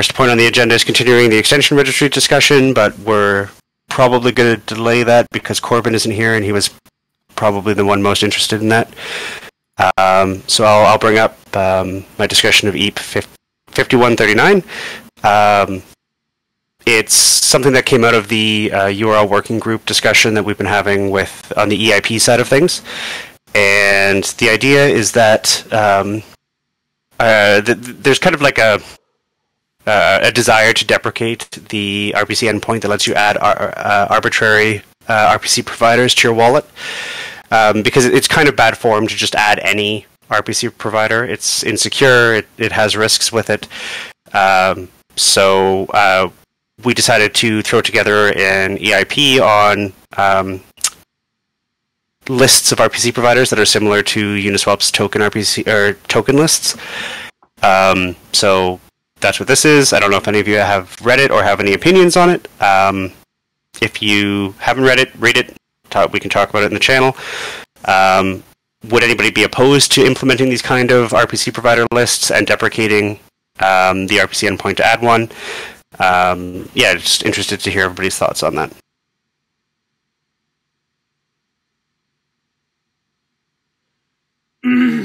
first point on the agenda is continuing the extension registry discussion, but we're probably going to delay that because Corbin isn't here and he was probably the one most interested in that. Um, so I'll, I'll, bring up um, my discussion of EIP 5139. Um, it's something that came out of the uh, URL working group discussion that we've been having with on the EIP side of things. And the idea is that um, uh, th- there's kind of like a uh, a desire to deprecate the RPC endpoint that lets you add ar- uh, arbitrary uh, RPC providers to your wallet um, because it's kind of bad form to just add any RPC provider. It's insecure. It, it has risks with it. Um, so uh, we decided to throw together an EIP on um, lists of RPC providers that are similar to Uniswap's token RPC or token lists. Um, so that's what this is. I don't know if any of you have read it or have any opinions on it. Um, if you haven't read it, read it. Talk, we can talk about it in the channel. Um, would anybody be opposed to implementing these kind of RPC provider lists and deprecating um, the RPC endpoint to add one? Um, yeah, just interested to hear everybody's thoughts on that.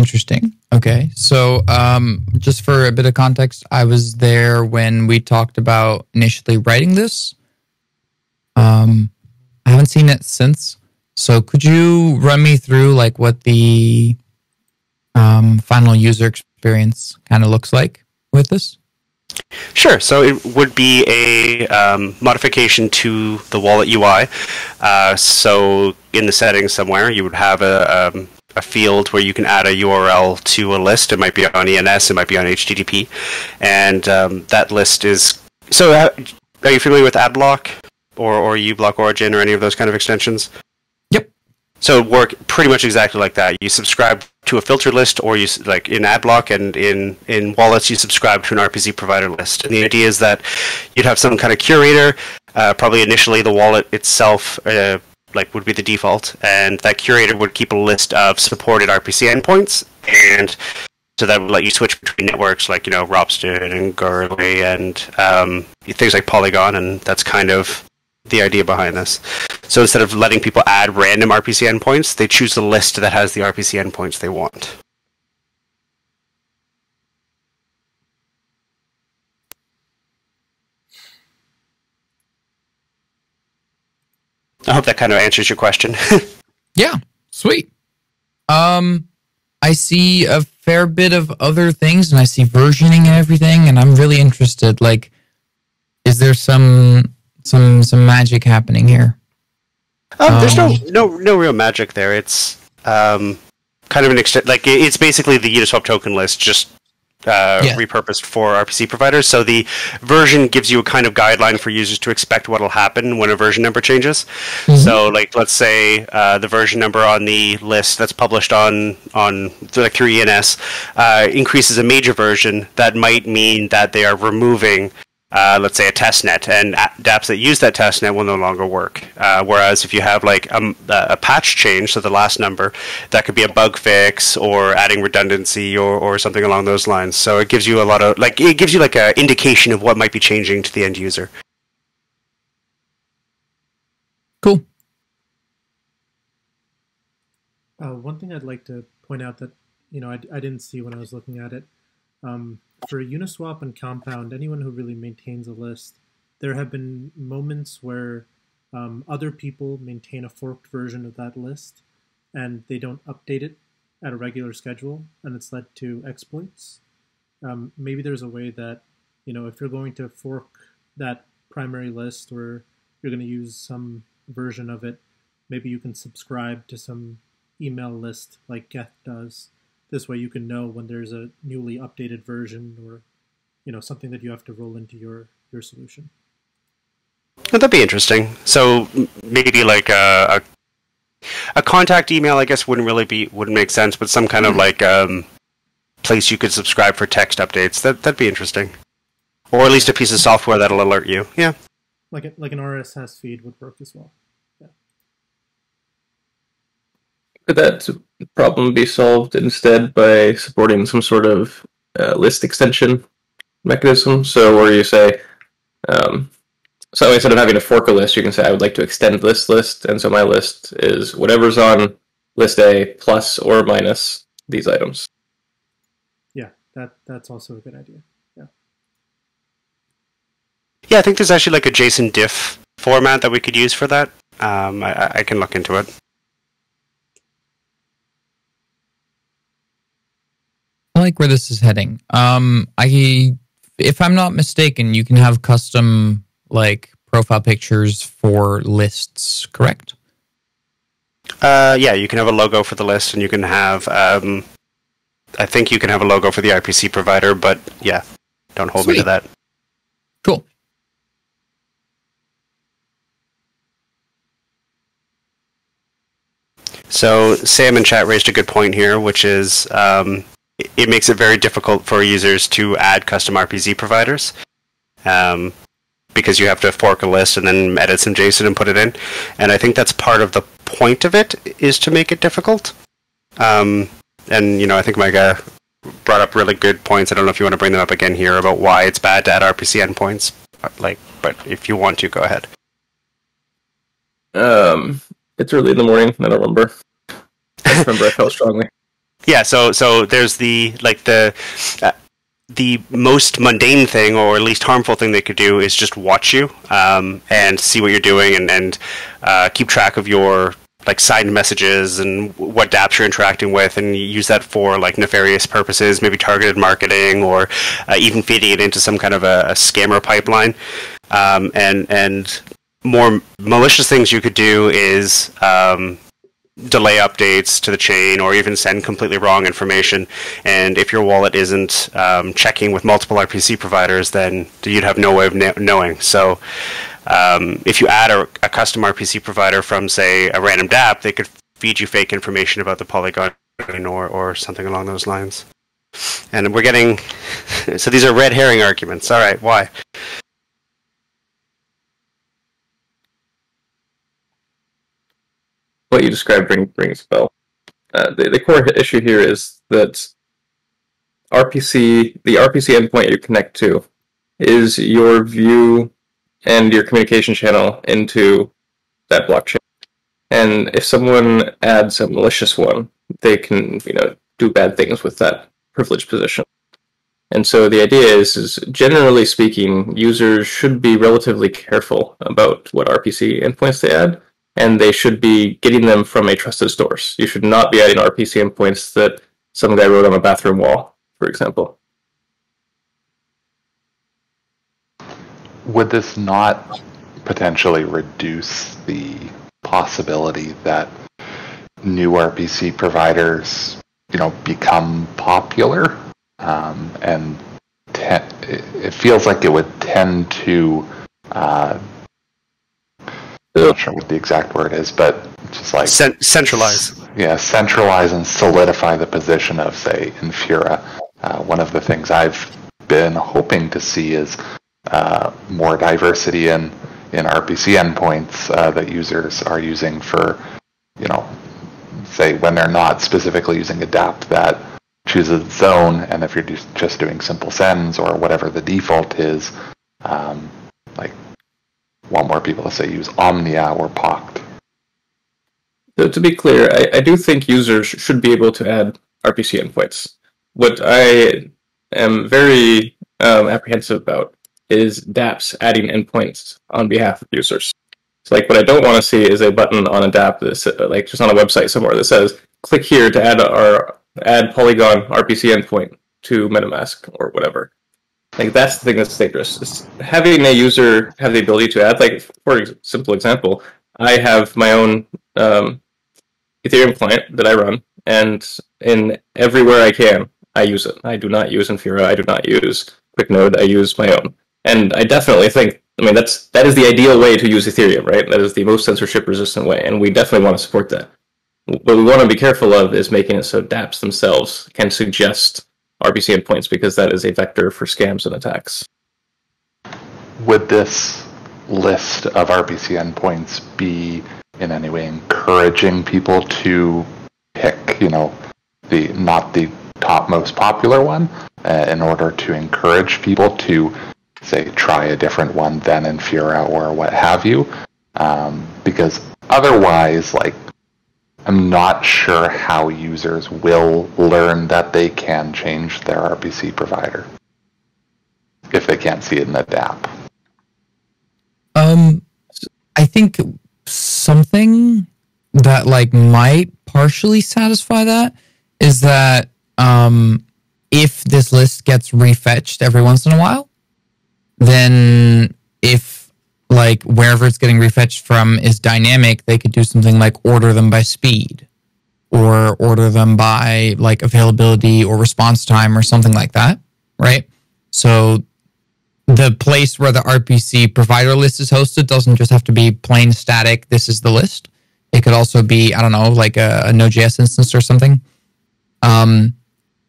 Interesting. Okay. So, um, just for a bit of context, I was there when we talked about initially writing this. Um, I haven't seen it since. So, could you run me through like what the um, final user experience kind of looks like with this? Sure. So it would be a um, modification to the wallet UI. Uh, so in the settings somewhere, you would have a, um, a field where you can add a URL to a list. It might be on ENS, it might be on HTTP, and um, that list is. So, uh, are you familiar with AdBlock or or uBlock Origin or any of those kind of extensions? Yep. So it work pretty much exactly like that. You subscribe to a filter list, or you like in AdBlock and in in wallets, you subscribe to an RPC provider list. And the idea is that you'd have some kind of curator. Uh, probably initially, the wallet itself. Uh, like would be the default, and that curator would keep a list of supported RPC endpoints, and so that would let you switch between networks like you know Ropsten and Goerli and um, things like Polygon, and that's kind of the idea behind this. So instead of letting people add random RPC endpoints, they choose the list that has the RPC endpoints they want. I hope that kind of answers your question. yeah, sweet. Um, I see a fair bit of other things, and I see versioning and everything, and I'm really interested. Like, is there some some some magic happening here? Um, um, there's no no no real magic there. It's um, kind of an extent like it's basically the Uniswap token list, just uh, yeah. repurposed for RPC providers. So the version gives you a kind of guideline for users to expect what will happen when a version number changes. Mm-hmm. So, like, let's say uh, the version number on the list that's published on on like through ENS uh, increases a major version. That might mean that they are removing uh, let's say a test net, and dApps that use that test net will no longer work. Uh, whereas if you have like a, a, patch change, so the last number, that could be a bug fix or adding redundancy or, or something along those lines. So it gives you a lot of like it gives you like an indication of what might be changing to the end user. Cool. Uh, one thing I'd like to point out that you know I, I didn't see when I was looking at it. Um, for Uniswap and Compound, anyone who really maintains a list, there have been moments where um, other people maintain a forked version of that list and they don't update it at a regular schedule, and it's led to exploits. Um, maybe there's a way that, you know, if you're going to fork that primary list or you're going to use some version of it, maybe you can subscribe to some email list like Geth does this way you can know when there's a newly updated version or you know something that you have to roll into your your solution. that'd be interesting. So maybe like a, a, a contact email, I guess, wouldn't really be wouldn't make sense, but some kind mm-hmm. of like um, place you could subscribe for text updates. That that'd be interesting, or at least a piece of software that'll alert you. Yeah, like a, like an RSS feed would work as well. Could that problem be solved instead by supporting some sort of uh, list extension mechanism? So, where you say, um, so instead of having to fork a list, you can say, I would like to extend this list, and so my list is whatever's on list A plus or minus these items. Yeah, that that's also a good idea. Yeah. Yeah, I think there's actually like a JSON diff format that we could use for that. Um, I, I can look into it. I like where this is heading. Um, I, if I'm not mistaken, you can have custom like profile pictures for lists, correct? Uh, yeah, you can have a logo for the list, and you can have. Um, I think you can have a logo for the RPC provider, but yeah, don't hold me to that. Cool. So Sam in chat raised a good point here, which is um, it- makes it very difficult for users to add custom RPC providers um, because you have to fork a list and then edit some JSON and put it in. And I think that's part of the point of it is to make it difficult. Um, and you know, I think Micah brought up really good points. I don't know if you want to bring them up again here about why it's bad to add RPC endpoints. Like, but if you want to, go ahead. Um, it's early in the morning. I don't remember. I remember I felt strongly. Yeah, so so there's the like the uh, the most mundane thing, or least harmful thing they could do, is just watch you um, and see what you're doing, and and uh, keep track of your like side messages and what dApps you're interacting with, and use that for like nefarious purposes, maybe targeted marketing, or uh, even feeding it into some kind of a, a scammer pipeline. Um, and and more malicious things you could do is um, delay updates to the chain or even send completely wrong information. And if your wallet isn't um, checking with multiple RPC providers, then you'd have no way of kn- knowing. So um, if you add a, a custom RPC provider from, say, a random dApp, they could feed you fake information about the Polygon or, or something along those lines. And we're getting. So these are red herring arguments. All right, why? What you described ring, rings bell. Uh, the, the core issue here is that RPC, the RPC endpoint you connect to, is your view and your communication channel into that blockchain. And if someone adds a malicious one, they can, you know, do bad things with that privileged position. And so the idea is, is generally speaking, users should be relatively careful about what RPC endpoints they add and they should be getting them from a trusted source. You should not be adding RPC endpoints that some guy wrote on a bathroom wall, for example. Would this not potentially reduce the possibility that new RPC providers, you know, become popular? Um, and it feels like it would tend to uh, I'm not sure what the exact word is, but just like Cent- centralize. yeah, centralize and solidify the position of say Infura. Uh, one of the things I've been hoping to see is uh, more diversity in in RPC endpoints uh, that users are using for, you know, say when they're not specifically using adapt that chooses zone, and if you're just just doing simple sends or whatever the default is, um, like want more people to say use Omnia or Pocket. So to be clear, I, I do think users should be able to add RPC endpoints. What I am very um, apprehensive about is dApps adding endpoints on behalf of users. So like what I don't want to see is a button on a dApp that's like just on a website somewhere that says click here to add our add Polygon RPC endpoint to MetaMask or whatever. Like that's the thing that's dangerous. Is having a user have the ability to add, like for a simple example, I have my own um, Ethereum client that I run, and in everywhere I can, I use it. I do not use Infura. I do not use QuickNode. I use my own, and I definitely think. I mean, that's that is the ideal way to use Ethereum, right? That is the most censorship-resistant way, and we definitely want to support that. What we want to be careful of is making it so DApps themselves can suggest RPC endpoints because that is a vector for scams and attacks. Would this list of RPC endpoints be in any way encouraging people to pick, you know, the not the top most popular one uh, in order to encourage people to say try a different one than Infura or what have you. Um, because otherwise, like, I'm not sure how users will learn that they can change their RPC provider if they can't see it in the DApp. Um, I think something that like might partially satisfy that is that um, if this list gets refetched every once in a while, then if like wherever it's getting refetched from is dynamic, they could do something like order them by speed or order them by like availability or response time or something like that, right? So the place where the RPC provider list is hosted doesn't just have to be plain static, this is the list. It could also be, I don't know, like a, a Node.js instance or something um,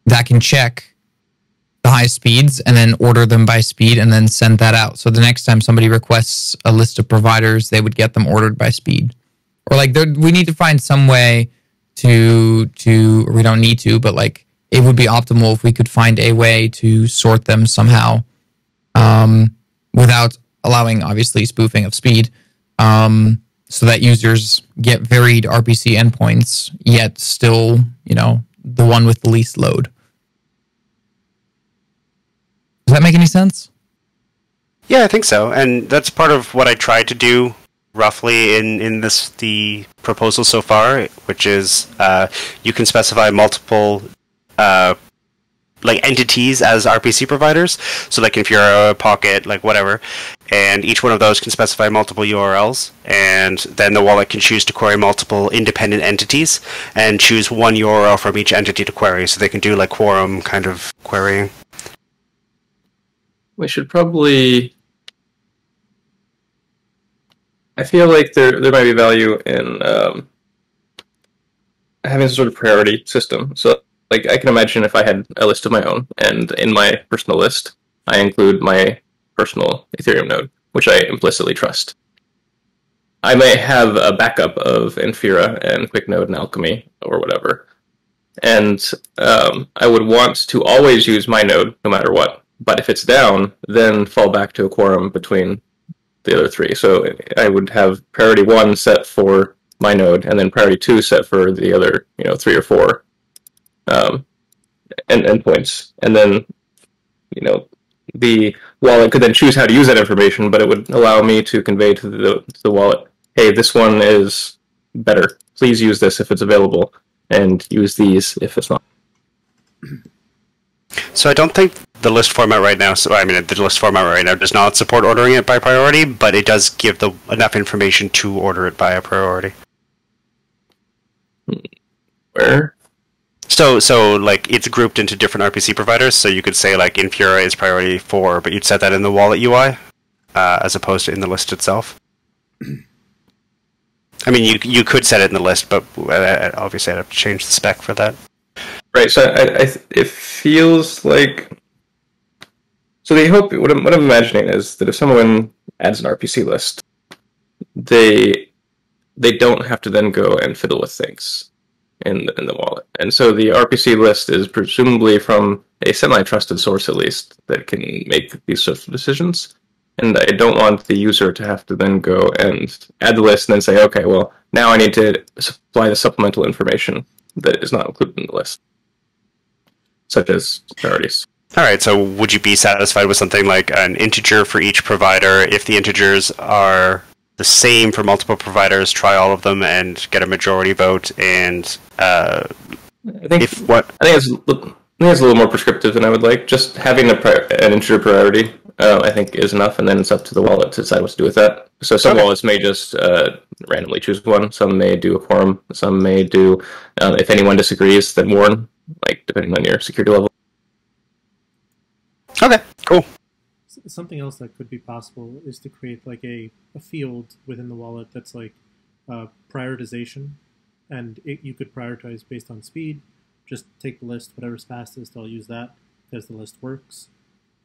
that can check the highest speeds and then order them by speed and then send that out. So the next time somebody requests a list of providers, they would get them ordered by speed. Or like we need to find some way to to we don't need to, but like it would be optimal if we could find a way to sort them somehow um, without allowing obviously spoofing of speed. Um, so that users get varied RPC endpoints, yet still, you know, the one with the least load. Does that make any sense? Yeah, I think so. And that's part of what I tried to do roughly in, in this the proposal so far, which is uh, you can specify multiple uh, like entities as RPC providers. So like if you're a pocket, like whatever, and each one of those can specify multiple URLs, and then the wallet can choose to query multiple independent entities and choose one URL from each entity to query. So they can do like quorum kind of querying. We should probably. I feel like there there might be value in um, having some sort of priority system. So like I can imagine if I had a list of my own, and in my personal list, I include my personal Ethereum node, which I implicitly trust. I may have a backup of Infura and QuickNode and Alchemy or whatever, and um, I would want to always use my node no matter what. But if it's down, then fall back to a quorum between the other three. So I would have priority one set for my node, and then priority two set for the other, you know, three or four um, and endpoints, and then you know the wallet could then choose how to use that information, but it would allow me to convey to the, to the wallet, hey, this one is better. Please use this if it's available, and use these if it's not. So I don't think the list format right now. So I mean, the list format right now does not support ordering it by priority, but it does give the enough information to order it by a priority. Where? So, so like it's grouped into different RPC providers. So you could say like Infura is priority four, but you'd set that in the wallet UI uh, as opposed to in the list itself. I mean, you you could set it in the list, but uh, obviously I'd have to change the spec for that. Right. So I, I it feels like so they hope what I'm what I'm imagining is that if someone adds an RPC list, they they don't have to then go and fiddle with things in in the wallet. And so the RPC list is presumably from a semi-trusted source, at least, that can make these sorts of decisions. And I don't want the user to have to then go and add the list and then say, okay, well, now I need to supply the supplemental information that is not included in the list, such as priorities. All right. So, would you be satisfied with something like an integer for each provider if the integers are the same for multiple providers, try all of them and get a majority vote. And uh, I think if what I think it's I think it's a little more prescriptive than I would like. Just having a pri- an integer priority, uh, I think, is enough, and then it's up to the wallet to decide what to do with that. So some okay. wallets may just uh, randomly choose one. Some may do a quorum. Some may do, uh, if anyone disagrees, then warn, like depending on your security level. Okay, cool something else that could be possible is to create like a, a field within the wallet that's like uh, prioritization, and it, you could prioritize based on speed. Just take the list, whatever's fastest, I'll use that because the list works.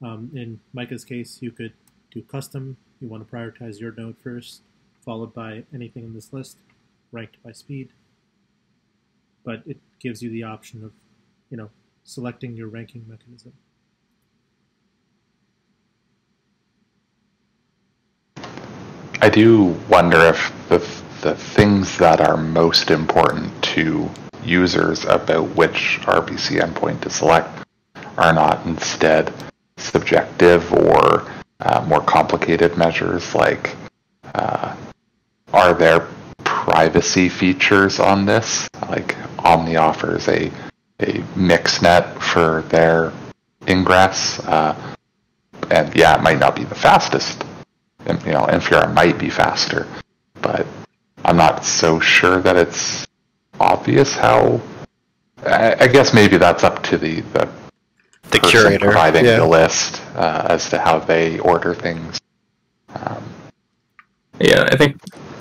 Um, in Micah's case, you could do custom. You want to prioritize your node first, followed by anything in this list, ranked by speed. but it gives you the option of, you know, selecting your ranking mechanism. I do wonder if the the things that are most important to users about which RPC endpoint to select are not instead subjective or uh, more complicated measures like uh, are there privacy features on this like Omni offers a a mixnet for their ingress uh, and yeah it might not be the fastest and, you know Infura might be faster but I'm not so sure that it's obvious how I, I guess maybe that's up to the the The person curator. providing yeah. the list uh, as to how they order things. Um, Yeah, I think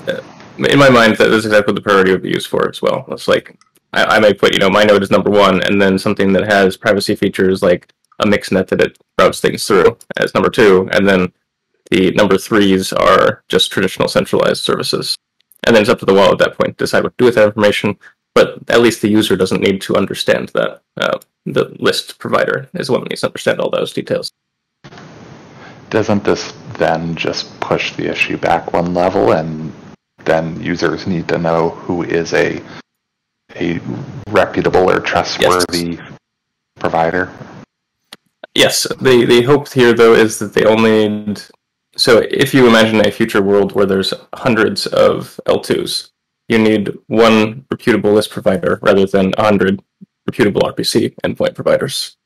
uh, in my mind that is exactly what the priority would be used for as well. It's like I, I may put you know my node is number one, and then something that has privacy features like a mixnet that it routes things through as number two, and then the number threes are just traditional centralized services. And then it's up to the wallet at that point to decide what to do with that information. But at least the user doesn't need to understand that. Uh, the list provider is the one that needs to understand all those details. doesn't this then just push the issue back one level, and then users need to know who is a a reputable or trustworthy provider? Yes, the the hope here though is that they only need. So if you imagine a future world where there's hundreds of L2s, you need one reputable list provider rather than a hundred reputable RPC endpoint providers.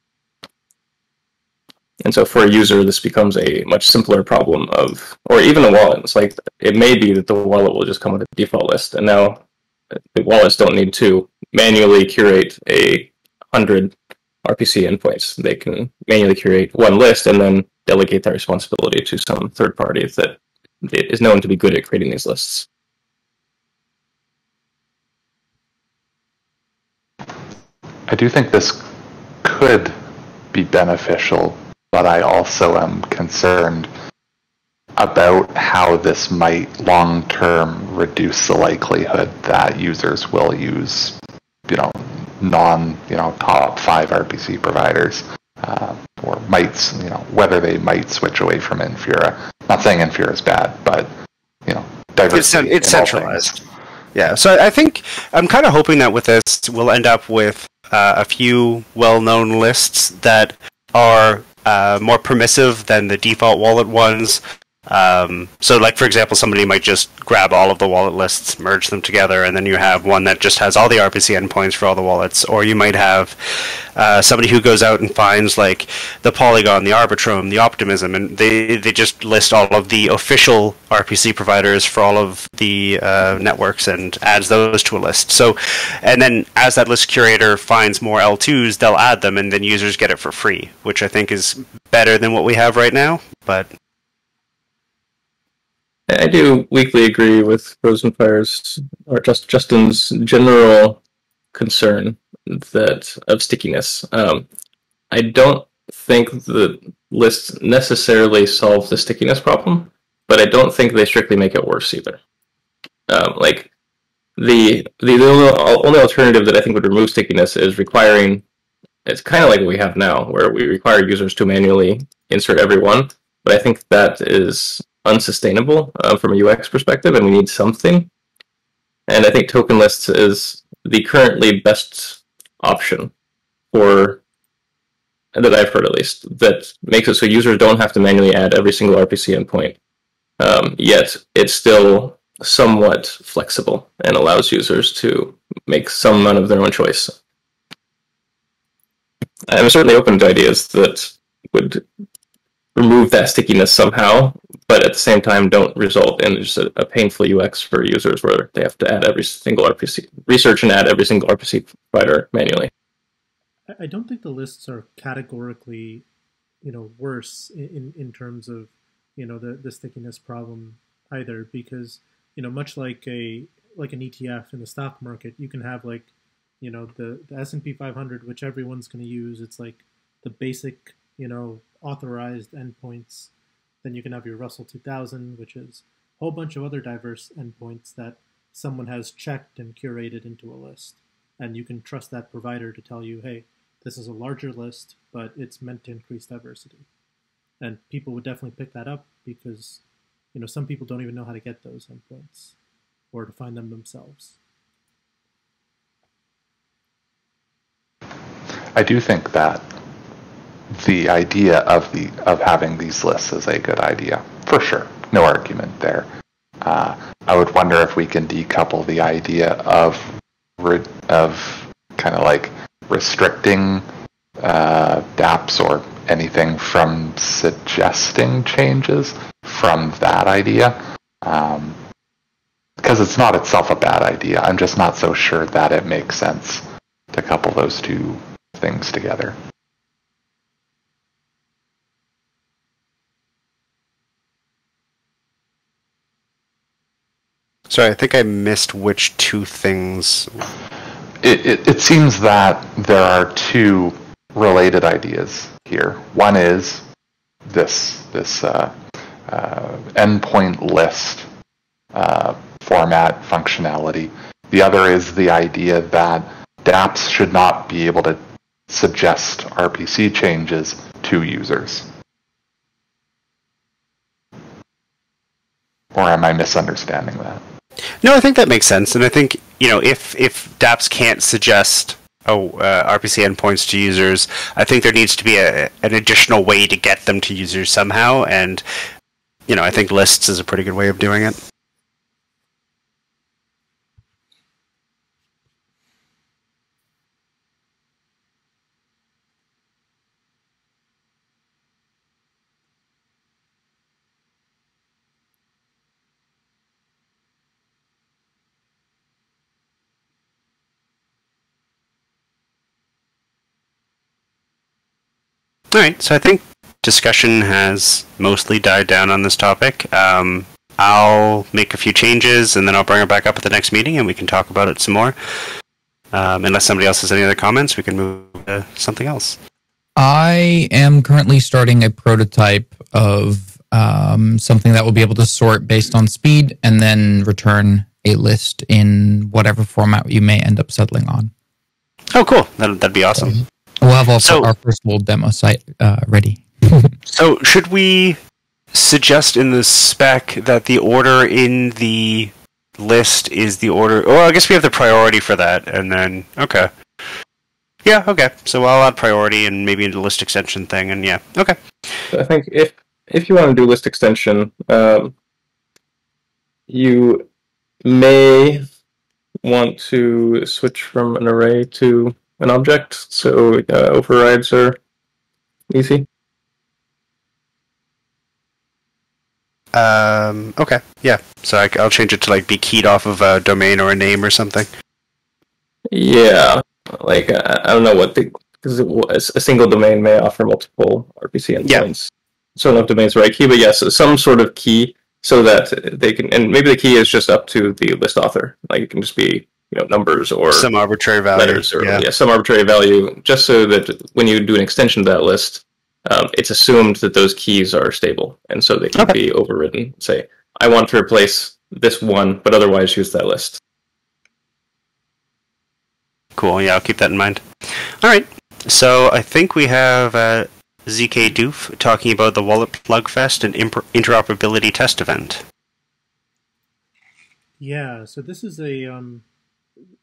And so for a user, this becomes a much simpler problem of, or even a wallet. It's like it may be that the wallet will just come with a default list, and now the wallets don't need to manually curate a hundred RPC endpoints. They can manually curate one list and then delegate that responsibility to some third party that is known to be good at creating these lists. I do think this could be beneficial, but I also am concerned about how this might long term reduce the likelihood that users will use, you know, non, you know, top five RPC providers, uh, or might, you know, whether they might switch away from Infura. Not saying Infura is bad, but you know, It's, diversity. it's things. centralized. Yeah, so I think I'm kind of hoping that with this, we'll end up with uh, a few well-known lists that are uh, more permissive than the default wallet ones. Um, so, like for example, somebody might just grab all of the wallet lists, merge them together, and then you have one that just has all the RPC endpoints for all the wallets. Or you might have uh, somebody who goes out and finds like the Polygon, the Arbitrum, the Optimism, and they they just list all of the official RPC providers for all of the uh, networks and adds those to a list. So, and then as that list curator finds more L2s, they'll add them, and then users get it for free, which I think is better than what we have right now. But I do weakly agree with Rosenfire's or just Justin's general concern that of stickiness. Um, I don't think the lists necessarily solve the stickiness problem, but I don't think they strictly make it worse either. Um, like the the only, only alternative that I think would remove stickiness is requiring. It's kind of like what we have now, where we require users to manually insert every one. But I think that is unsustainable uh, from a UX perspective, and we need something. And I think token lists is the currently best option for that I've heard at least that makes it so users don't have to manually add every single RPC endpoint. Um, yet it's still somewhat flexible and allows users to make some amount of their own choice. I'm certainly open to ideas that would remove that stickiness somehow, but at the same time don't result in just a, a, painful UX for users where they have to add every single RPC research and add every single RPC provider manually. I don't think the lists are categorically, you know, worse in, in terms of, you know, the, the stickiness problem either, because, you know, much like a like an ETF in the stock market, you can have like, you know, the, the S&P 500, which everyone's going to use. It's like the basic, you know, authorized endpoints. Then you can have your Russell 2000, which is a whole bunch of other diverse endpoints that someone has checked and curated into a list. and you can trust that provider to tell you, hey, this is a larger list, but it's meant to increase diversity. And people would definitely pick that up because, you know, some people don't even know how to get those endpoints or to find them themselves. I do think that the idea of the of having these lists is a good idea for sure. No argument there. Uh, I would wonder if we can decouple the idea of of kind of like restricting uh, DApps or anything from suggesting changes from that idea. Um, because it's not itself a bad idea. I'm just not so sure that it makes sense to couple those two things together. Sorry, I think I missed which two things. It, it, it seems that there are two related ideas here. One is this this uh, uh, endpoint list uh, format functionality. The other is the idea that dApps should not be able to suggest RPC changes to users. Or am I misunderstanding that? No, I think that makes sense, and I think you know if if DApps can't suggest oh, uh, RPC endpoints to users, I think there needs to be a, an additional way to get them to users somehow, and you know I think lists is a pretty good way of doing it. All right, so I think discussion has mostly died down on this topic. Um, I'll make a few changes and then I'll bring it back up at the next meeting and we can talk about it some more. Um, unless somebody else has any other comments, we can move to something else. I am currently starting a prototype of um, something that will be able to sort based on speed and then return a list in whatever format you may end up settling on. Oh, cool. That'd, that'd be awesome. We'll have also so, our first little demo site uh, ready. so, should we suggest in the spec that the order in the list is the order? Well, I guess we have the priority for that, and then okay. Yeah, okay. So I'll add priority and maybe into list extension thing, and yeah, okay. I think if if you want to do list extension, um, you may want to switch from an array to an object, so uh, overrides are easy. Um. Okay. Yeah. So I, will change it to like be keyed off of a domain or a name or something. Yeah. Like I, I don't know what the because a single domain may offer multiple RPC endpoints. Yeah. So I don't know if domains right key, but yes, some sort of key so that they can, and maybe the key is just up to the list author. Like it can just be you know numbers or some arbitrary value letters or yeah. yeah. some arbitrary value just so that when you do an extension to that list um, it's assumed that those keys are stable and so they can okay. be overridden say i want to replace this one but otherwise use that list cool yeah i'll keep that in mind all right so i think we have uh, zk doof talking about the wallet plug fest and imp- interoperability test event yeah so this is a um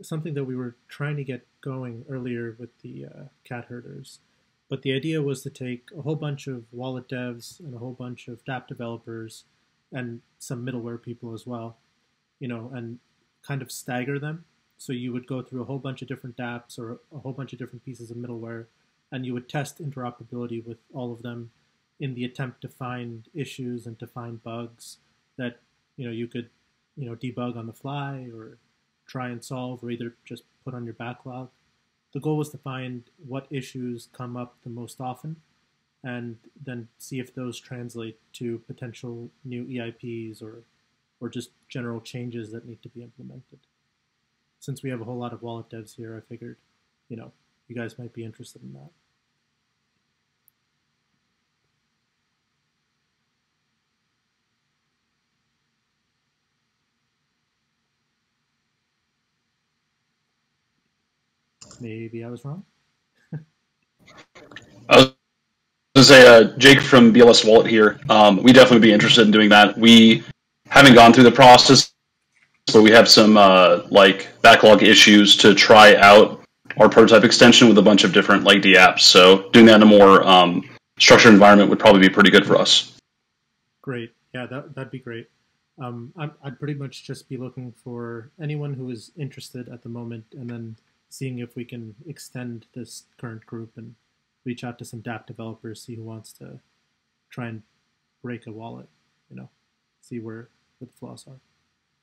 something that we were trying to get going earlier with the uh, cat herders. But the idea was to take a whole bunch of wallet devs and a whole bunch of dApp developers and some middleware people as well, you know, and kind of stagger them. So you would go through a whole bunch of different dApps or a whole bunch of different pieces of middleware, and you would test interoperability with all of them in the attempt to find issues and to find bugs that you know you could you know debug on the fly or try and solve or either just put on your backlog. The goal was to find what issues come up the most often and then see if those translate to potential new EIPs or or just general changes that need to be implemented. Since we have a whole lot of wallet devs here, I figured, you know, you guys might be interested in that. Maybe I was wrong. I was to say, uh, Jake from BLS Wallet here. Um, we definitely be interested in doing that. We haven't gone through the process, but we have some uh, like backlog issues to try out our prototype extension with a bunch of different like D apps. So doing that in a more um, structured environment would probably be pretty good for us. Great. Yeah, that that'd be great. Um, i would pretty much just be looking for anyone who is interested at the moment, and then seeing if we can extend this current group and reach out to some dApp developers, see who wants to try and break a wallet, you know, see where, where the flaws are.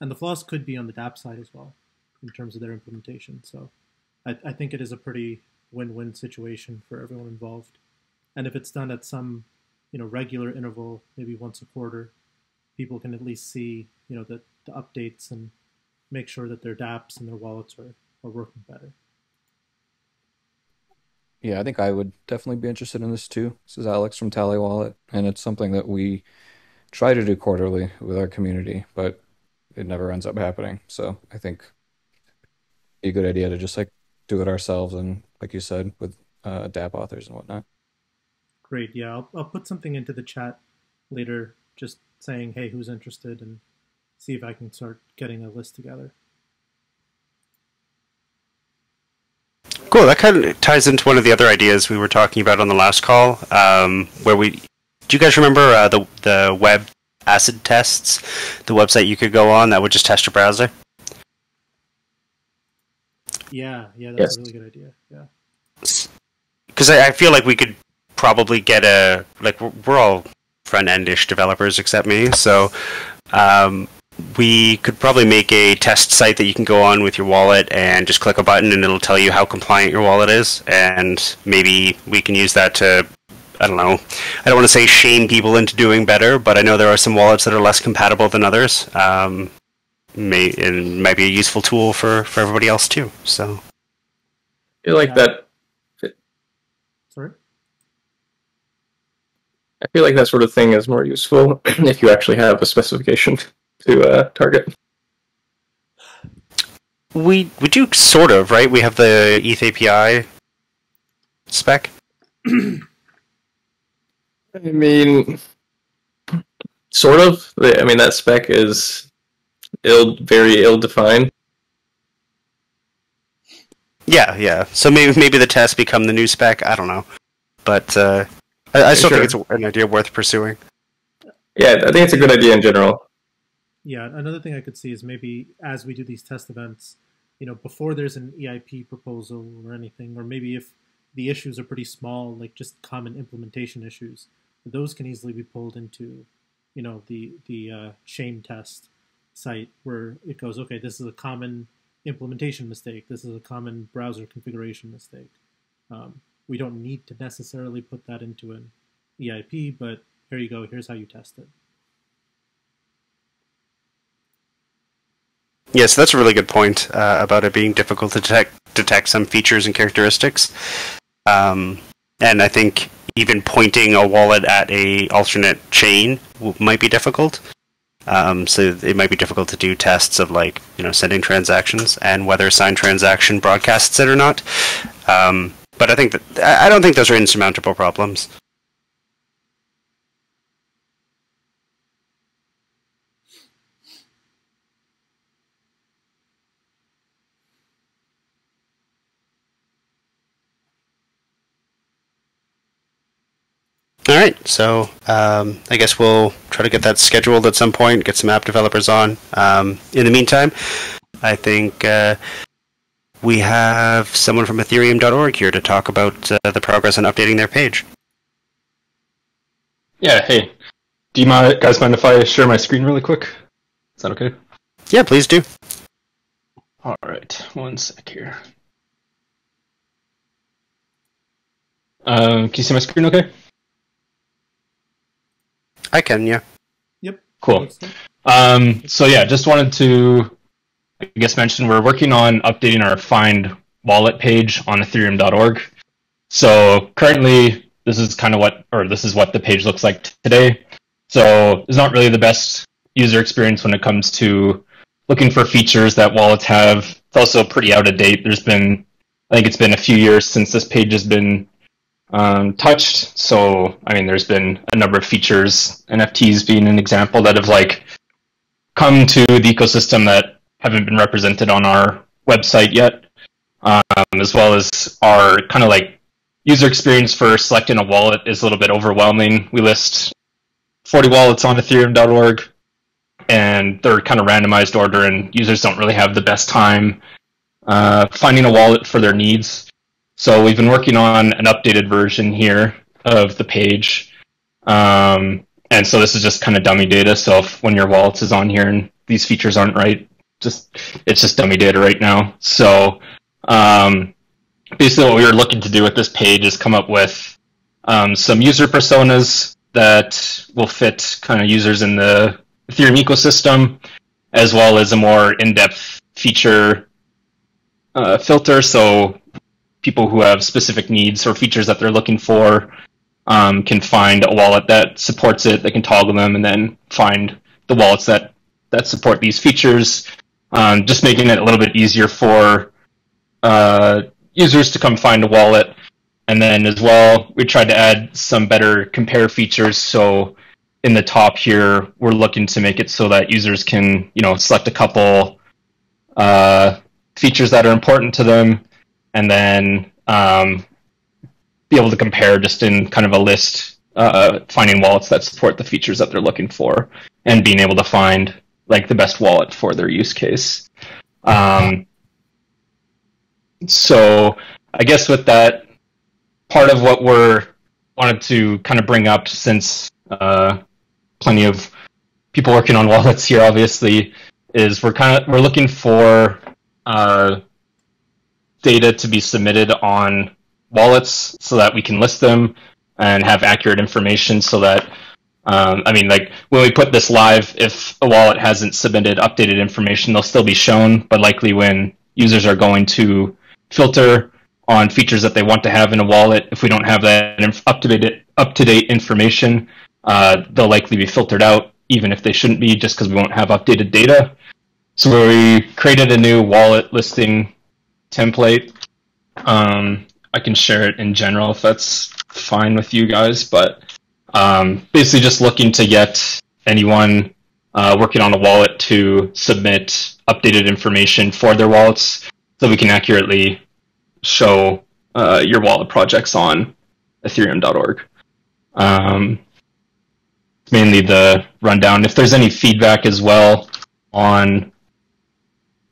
And the flaws could be on the dApp side as well in terms of their implementation. So I, I think it is a pretty win-win situation for everyone involved. And if it's done at some, you know, regular interval, maybe once a quarter, people can at least see, you know, the, the updates and make sure that their dApps and their wallets are, are working better. Yeah, I think I would definitely be interested in this too. This is Alex from Tally Wallet, and it's something that we try to do quarterly with our community, but it never ends up happening. So I think a good idea to just like do it ourselves and, like you said, with uh, dApp authors and whatnot. Great. Yeah, I'll, I'll put something into the chat later, just saying, hey, who's interested, and see if I can start getting a list together. Cool. That kind of ties into one of the other ideas we were talking about on the last call, um, where we. Do you guys remember uh, the the web acid tests, the website you could go on that would just test your browser? Yeah, yeah, that's yes. a really good idea. Yeah. Because I, I, feel like we could probably get a like we're, we're all front endish developers except me, so um, we could probably make a test site that you can go on with your wallet and just click a button and it'll tell you how compliant your wallet is and maybe we can use that to I don't know. I don't want to say shame people into doing better, but I know there are some wallets that are less compatible than others. Um, may and might be a useful tool for for everybody else too. So, I feel like yeah. that. Sorry. I feel like that sort of thing is more useful if you actually have a specification to uh, target. We we do sort of right. We have the ETH API spec. I mean, sort of. I mean that spec is ill, very ill defined. Yeah, yeah. So maybe maybe the tests become the new spec. I don't know, but uh, I, I still sure. think it's an idea worth pursuing. Yeah, I think it's a good idea in general. Yeah, another thing I could see is maybe as we do these test events, you know, before there's an EIP proposal or anything, or maybe if the issues are pretty small, like just common implementation issues, those can easily be pulled into, you know, the the uh, shame test site where it goes, okay, this is a common implementation mistake, this is a common browser configuration mistake. Um, we don't need to necessarily put that into an EIP, but here you go, here's how you test it. Yes, that's a really good point uh, about it being difficult to detect, detect some features and characteristics. Um, and I think even pointing a wallet at a alternate chain might be difficult. Um, so it might be difficult to do tests of like you know sending transactions and whether a signed transaction broadcasts it or not. Um, but I think that I don't think those are insurmountable problems. All right, so um, I guess we'll try to get that scheduled at some point, get some app developers on. Um, in the meantime, I think uh, we have someone from Ethereum.org here to talk about uh, the progress on updating their page. Yeah, hey. Do you guys mind if I share my screen really quick? Is that okay? Yeah, please do. All right, one sec here. Um, can you see my screen okay? I can, yeah. Yep. Cool. Um, so yeah, just wanted to, I guess, mention we're working on updating our find wallet page on Ethereum.org. So currently, this is kind of what, or this is what the page looks like today. So it's not really the best user experience when it comes to looking for features that wallets have. It's also pretty out of date. There's been I think it's been a few years since this page has been um, touched. So, I mean, there's been a number of features, NFTs being an example, that have like come to the ecosystem that haven't been represented on our website yet, um, as well as our kind of like user experience for selecting a wallet is a little bit overwhelming. We list 40 wallets on Ethereum.org, and they're kind of randomized order, and users don't really have the best time uh, finding a wallet for their needs. So we've been working on an updated version here of the page. Um, and so this is just kind of dummy data. So if when your wallet is on here and these features aren't right, just it's just dummy data right now. So um, basically, what we were looking to do with this page is come up with um, some user personas that will fit kind of users in the Ethereum ecosystem, as well as a more in-depth feature uh, filter. So people who have specific needs or features that they're looking for um, can find a wallet that supports it. They can toggle them and then find the wallets that that support these features. Um, just making it a little bit easier for uh, users to come find a wallet. And then as well, we tried to add some better compare features. So in the top here, we're looking to make it so that users can, you know, select a couple uh, features that are important to them, and then um, be able to compare just in kind of a list, uh, finding wallets that support the features that they're looking for, and being able to find like the best wallet for their use case. Um, so I guess with that, part of what we're wanted to kind of bring up since uh, plenty of people working on wallets here, obviously, is we're kind of we're looking for uh, data to be submitted on wallets so that we can list them and have accurate information so that um, I mean, like when we put this live, if a wallet hasn't submitted updated information, they'll still be shown. But likely when users are going to filter on features that they want to have in a wallet, if we don't have that up to date up to date information, uh, they'll likely be filtered out, even if they shouldn't be, just because we won't have updated data. So we created a new wallet listing template. Um, I can share it in general if that's fine with you guys, but um, basically just looking to get anyone uh, working on a wallet to submit updated information for their wallets so we can accurately show uh, your wallet projects on ethereum.org. Um, mainly the rundown. If there's any feedback as well on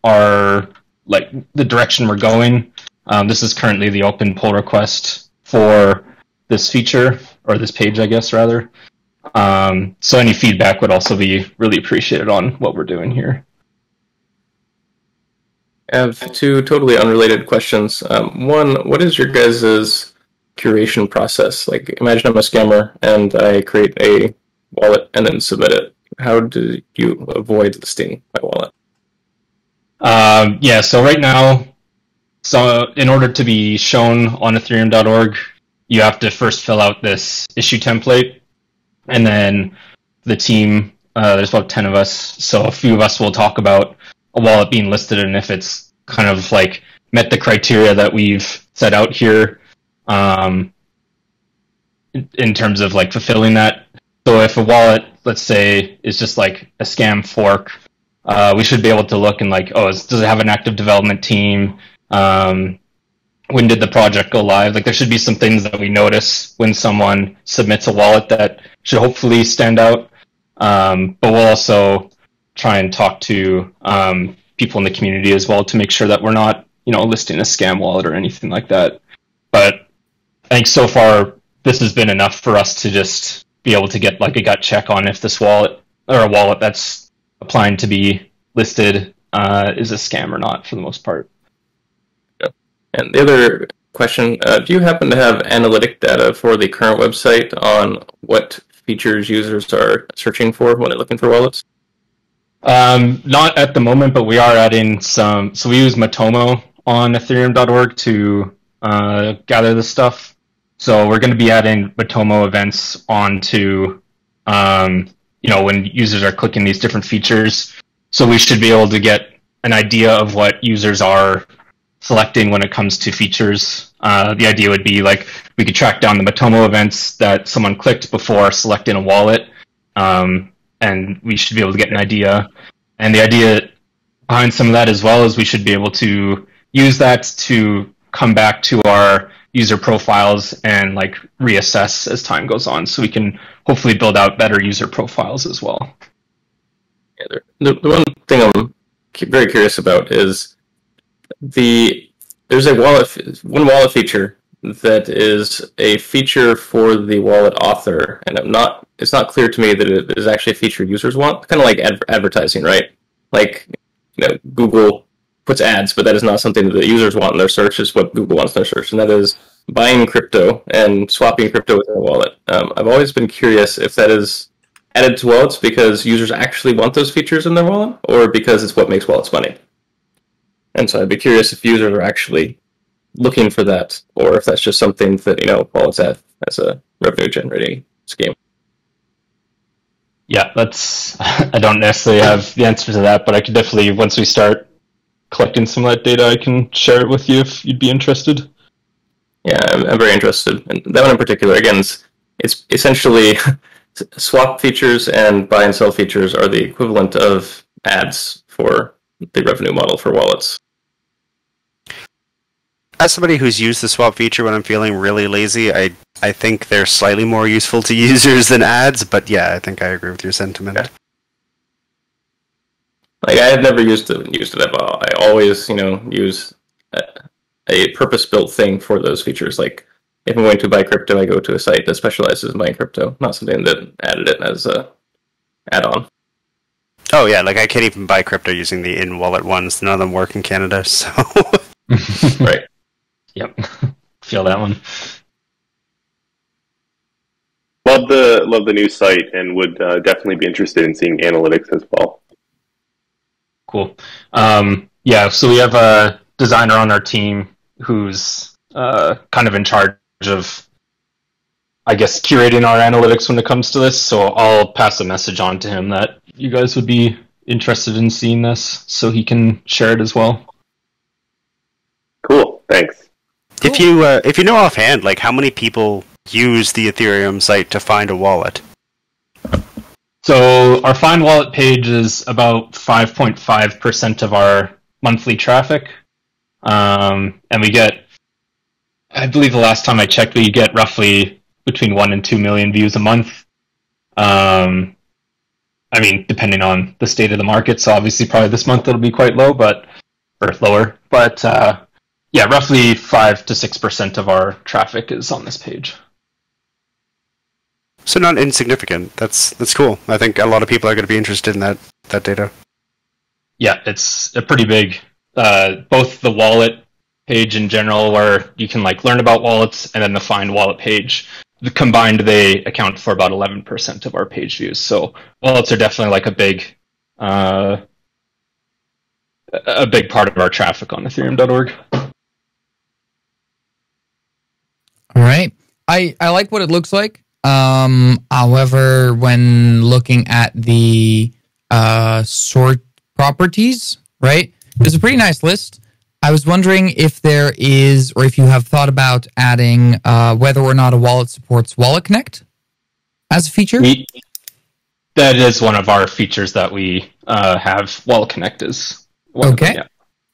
our like the direction we're going, um, this is currently the open pull request for this feature or this page, I guess rather. Um, so any feedback would also be really appreciated on what we're doing here. I have two totally unrelated questions. Um, one, what is your guys' curation process? Like, imagine I'm a scammer and I create a wallet and then submit it. How do you avoid listing my wallet? Um, yeah, so right now, so in order to be shown on Ethereum.org, you have to first fill out this issue template, and then the team. Uh, there's about ten of us, so a few of us will talk about a wallet being listed and if it's kind of like met the criteria that we've set out here um, in, in terms of like fulfilling that. So if a wallet, let's say, is just like a scam fork, uh, we should be able to look and like, oh, is, does it have an active development team? Um, when did the project go live? Like there should be some things that we notice when someone submits a wallet that should hopefully stand out. Um, but we'll also try and talk to um, people in the community as well to make sure that we're not, you know, listing a scam wallet or anything like that. But I think so far this has been enough for us to just be able to get like a gut check on if this wallet or a wallet that's applying to be listed uh, is a scam or not for the most part. And the other question, uh, do you happen to have analytic data for the current website on what features users are searching for when they're looking for wallets? Um, not at the moment, but we are adding some. So we use Matomo on Ethereum.org to uh, gather this stuff. So we're going to be adding Matomo events onto, um, you know, when users are clicking these different features. So we should be able to get an idea of what users are selecting when it comes to features. Uh, the idea would be like we could track down the Matomo events that someone clicked before selecting a wallet, um, and we should be able to get an idea. And the idea behind some of that as well is we should be able to use that to come back to our user profiles and like reassess as time goes on so we can hopefully build out better user profiles as well Yeah, the, the one thing I'm very curious about is the there's a wallet one wallet feature that is a feature for the wallet author, and I'm not it's not clear to me that it is actually a feature users want. Kind of like adver- advertising, right? Like you know, Google puts ads, but that is not something that the users want in their search. Is what Google wants in their search, and that is buying crypto and swapping crypto within a wallet. Um, I've always been curious if that is added to wallets because users actually want those features in their wallet, or because it's what makes wallets money. And so I'd be curious if users are actually looking for that, or if that's just something that you know wallets have as a revenue generating scheme. yeah that's i don't necessarily have the answer to that but i could definitely once we start collecting some of that data i can share it with you if you'd be interested Yeah, I'm, I'm very interested, and that one in particular. Again, it's, it's essentially swap features and buy and sell features are the equivalent of ads for the revenue model for wallets. As somebody who's used the swap feature when I'm feeling really lazy, I I think they're slightly more useful to users than ads. But yeah, I think I agree with your sentiment. Yeah. Like I have never used it used it at all. I always, you know, use uh, a, a purpose-built thing for those features. Like if I'm going to buy crypto, I go to a site that specializes in buying crypto, not something that added it as a add-on. Oh yeah, like I can't even buy crypto using the in wallet ones. None of them work in Canada, so Right. yep feel that one Love the love the new site and would uh, definitely be interested in seeing analytics as well. Cool. Um, yeah, so we have a designer on our team who's uh, kind of in charge of, I guess, curating our analytics when it comes to this. So I'll pass a message on to him that you guys would be interested in seeing this, so he can share it as well. Cool. Thanks. if you uh, if you know offhand, like how many people use the Ethereum site to find a wallet? So our find wallet page is about 5.5% of our monthly traffic. Um, and we get, I believe the last time I checked, we get roughly between 1 and 2 million views a month. Um, I mean, depending on the state of the market. So obviously probably this month it'll be quite low, but, or lower. But, uh, yeah, roughly 5 to 6% of our traffic is on this page. So not insignificant. That's that's cool. I think a lot of people are going to be interested in that that data. yeah, it's a pretty big. Uh, both the wallet page in general, where you can like learn about wallets, and then the find wallet page. The combined, they account for about eleven percent of our page views. So wallets are definitely like a big, uh, a big part of our traffic on Ethereum.org. All right. I, I like what it looks like. Um, however, when looking at the uh, sort properties, right, there's a pretty nice list. I was wondering if there is, or if you have thought about adding uh, whether or not a wallet supports Wallet Connect as a feature. We, that is one of our features that we uh, have. Wallet Connect is one of them, Okay. yeah.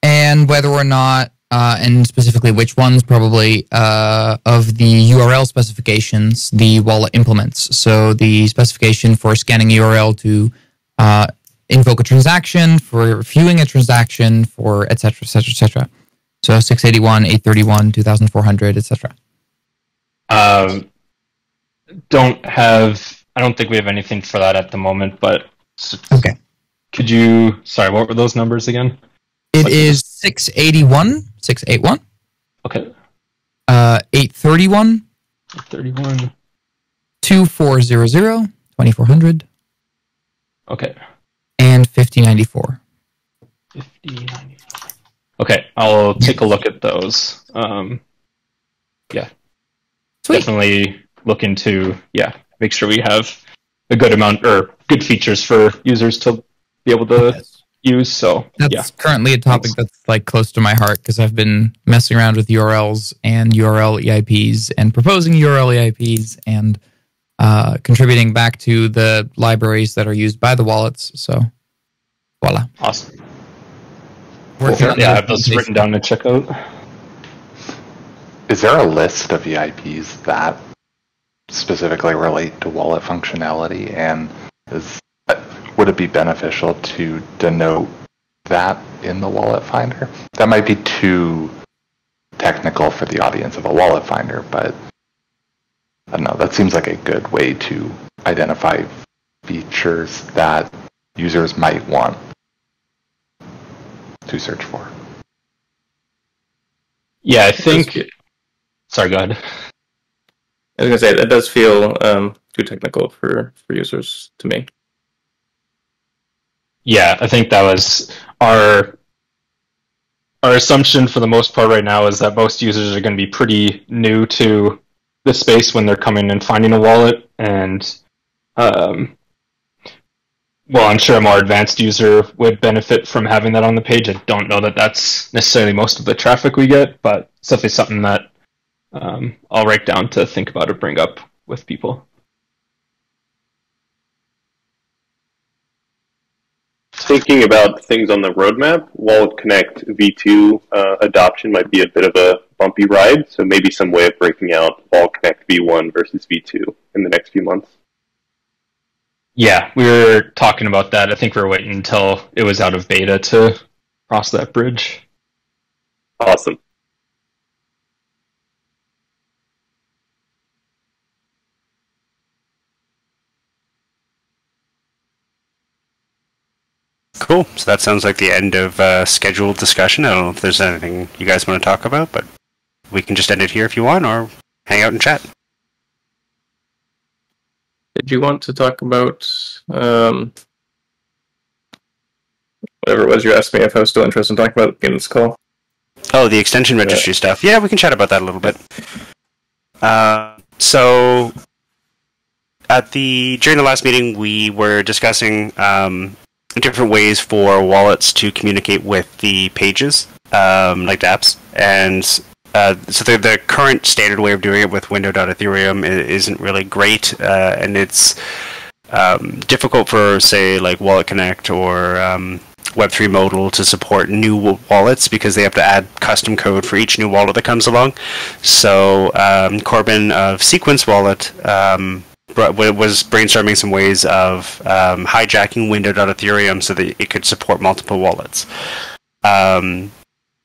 and whether or not, uh, and specifically which ones, probably uh, of the URL specifications the wallet implements. So the specification for scanning URL to uh, invoke a transaction, for viewing a transaction, for et cetera, et cetera, et cetera. So 681, 831, 2400, et cetera. Um, don't have. I don't think we have anything for that at the moment. But Okay. could you? Sorry, what were those numbers again? It Like- is 681, 681, Okay, uh, 831, thirty-one. 2400, 2400, Okay, and 5094. 50, 90. Okay, I'll take a look at those. Um, Sweet. definitely look into yeah, make sure we have a good amount or good features for users to be able to use. So That's yeah, currently a topic that's like close to my heart because I've been messing around with URLs and URL EIPs and proposing URL EIPs and uh, contributing back to the libraries that are used by the wallets. So, voila. awesome. Working on Yeah, I have those written down to check out. Is there a list of EIPs that specifically relate to wallet functionality? And is, would it be beneficial to denote that in the wallet finder? That might be too technical for the audience of a wallet finder, but I don't know. That seems like a good way to identify features that users might want to search for. Yeah, I think. Sorry, go ahead. I was gonna say that does feel um, too technical for for users to me. Yeah, I think that was our our assumption for the most part right now is that most users are going to be pretty new to the space when they're coming and finding a wallet, and um, well, I'm sure a more advanced user would benefit from having that on the page. I don't know that that's necessarily most of the traffic we get, but it's definitely something that um, I'll write down to think about or bring up with people. Thinking about things on the roadmap, Wallet Connect V2 uh, adoption might be a bit of a bumpy ride, so maybe some way of breaking out Wallet Connect V1 versus V2 in the next few months. Yeah, we were talking about that. I think we were waiting until it was out of beta to cross that bridge. Awesome. Cool. So that sounds like the end of uh, scheduled discussion. I don't know if there's anything you guys want to talk about, but we can just end it here if you want, or hang out and chat. Did you want to talk about um, whatever it was you asked me if I was still interested in talking about in this call? Oh, the extension registry stuff. Yeah, we can chat about that a little bit. Uh, so, at the during the last meeting, we were discussing um, different ways for wallets to communicate with the pages, um, like dApps, and uh, so the, the current standard way of doing it with Window.Ethereum isn't really great, uh, and it's um, difficult for, say, like Wallet Connect or um, Web3 Modal to support new wallets because they have to add custom code for each new wallet that comes along. So um, Corbin of Sequence Wallet um, was brainstorming some ways of um, hijacking Window.Ethereum so that it could support multiple wallets. Um,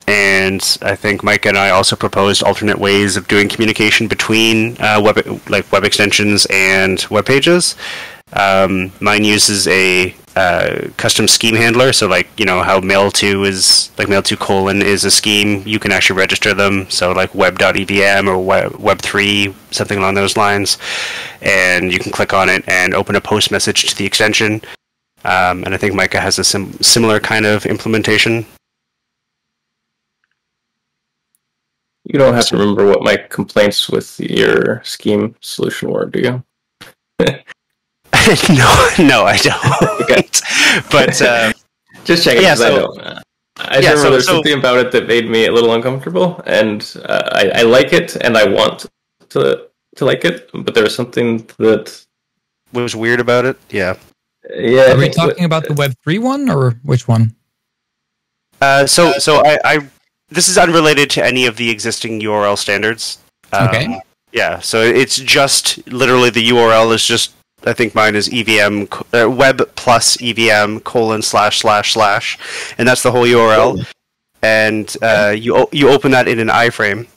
and I think Micah and I also proposed alternate ways of doing communication between uh, web like web extensions and web pages. Um, mine uses a uh, custom scheme handler, so like you know how mailto is like mailto colon is a scheme. You can actually register them, so like web.evm or web Web3 something along those lines, and you can click on it and open a post message to the extension. Um, and I think Micah has a sim- similar kind of implementation. You don't have to remember what my complaints with your scheme solution were, do you? no, no, I don't. but um, Just checking. Yeah, 'cause I don't. uh, I Yeah, remember so- there's so- something about it that made me a little uncomfortable, and uh, I, I like it, and I want to to like it, but there was something that was weird about it. Yeah. yeah. Are we talking about the Web3 one or which one? Uh, so, so I, I, this is unrelated to any of the existing URL standards. Um, Okay. Yeah. So it's just literally the URL is just. I think mine is EVM uh, web plus EVM colon slash slash slash, and that's the whole URL. And uh, you o- you open that in an iframe,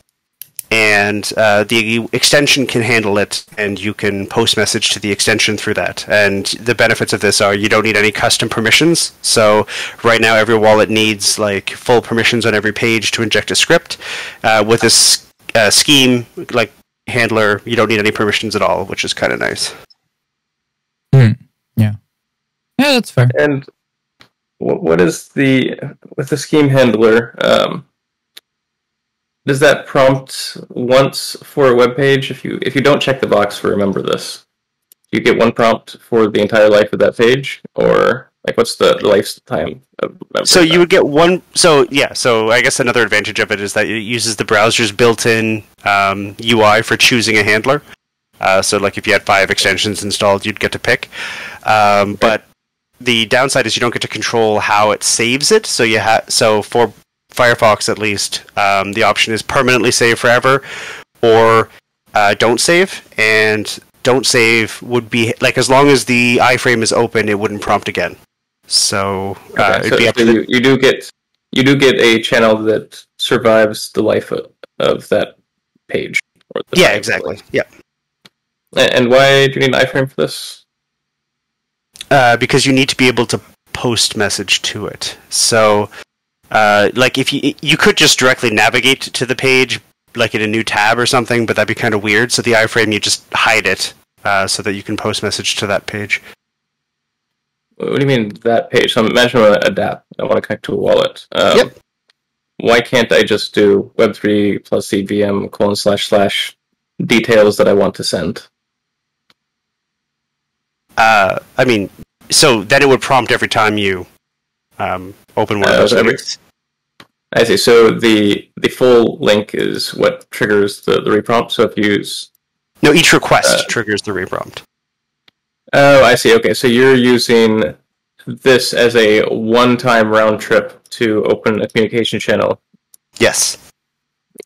and uh, the extension can handle it, and you can post message to the extension through that. And the benefits of this are you don't need any custom permissions. So right now, every wallet needs like full permissions on every page to inject a script. Uh, with this uh, scheme, like handler, you don't need any permissions at all, which is kind of nice. Yeah, yeah, that's fair. And what is the with the scheme handler? Um, does that prompt once for a web page? If you if you don't check the box for remember this, do you get one prompt for the entire life of that page, or Like, what's the lifetime of So you would get one. So yeah. So I guess another advantage of it is that it uses the browser's built-in um, UI for choosing a handler. Uh, so like if you had five extensions installed, you'd get to pick. Um, But the downside is you don't get to control how it saves it. So you have so for Firefox at least, um, the option is permanently save forever, or uh, don't save. And don't save would be like as long as the iframe is open, it wouldn't prompt again. So uh, Okay, it'd so, so you, you do get you do get a channel that survives the life of, of that page. Yeah, exactly. Yeah. And, and why do you need an iframe for this? Uh, because you need to be able to post message to it. So, uh, like if you you could just directly navigate to the page, like in a new tab or something, but that'd be kind of weird. So the iframe, you just hide it uh, so that you can post message to that page. What do you mean that page? So imagine I want to adapt. I want to connect to a wallet. Um, Yep. Why can't I just do Web3 plus EVM colon slash slash details that I want to send? Uh, I mean, so then it would prompt every time you um, open one of Uh, those every-. I see. So the the full link is what triggers the, the reprompt. So if you use No, each request Uh, triggers the reprompt. Oh, I see. Okay, so you're using this as a one-time round trip to open a communication channel, Yes.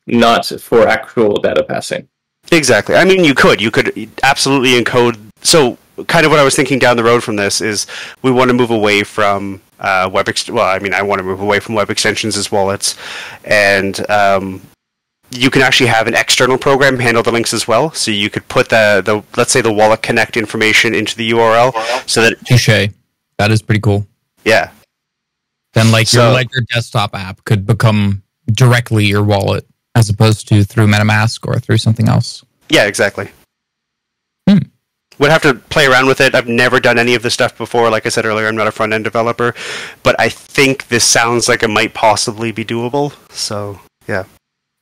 not for actual data passing. Exactly. I mean, you could. You could absolutely encode. So, kind of what I was thinking down the road from this is we want to move away from uh, web. Ex- well, I mean, I want to move away from web extensions as wallets, and um, you can actually have an external program handle the links as well. So you could put the the let's say the wallet connect information into the URL, so that Touche. That is pretty cool. yeah, Then, like So- your Ledger desktop app could become directly your wallet as opposed to through MetaMask or through something else. yeah, exactly. Would have to play around with it. I've never done any of this stuff before. Like I said earlier, I'm not a front end developer, but I think this sounds like it might possibly be doable. So yeah,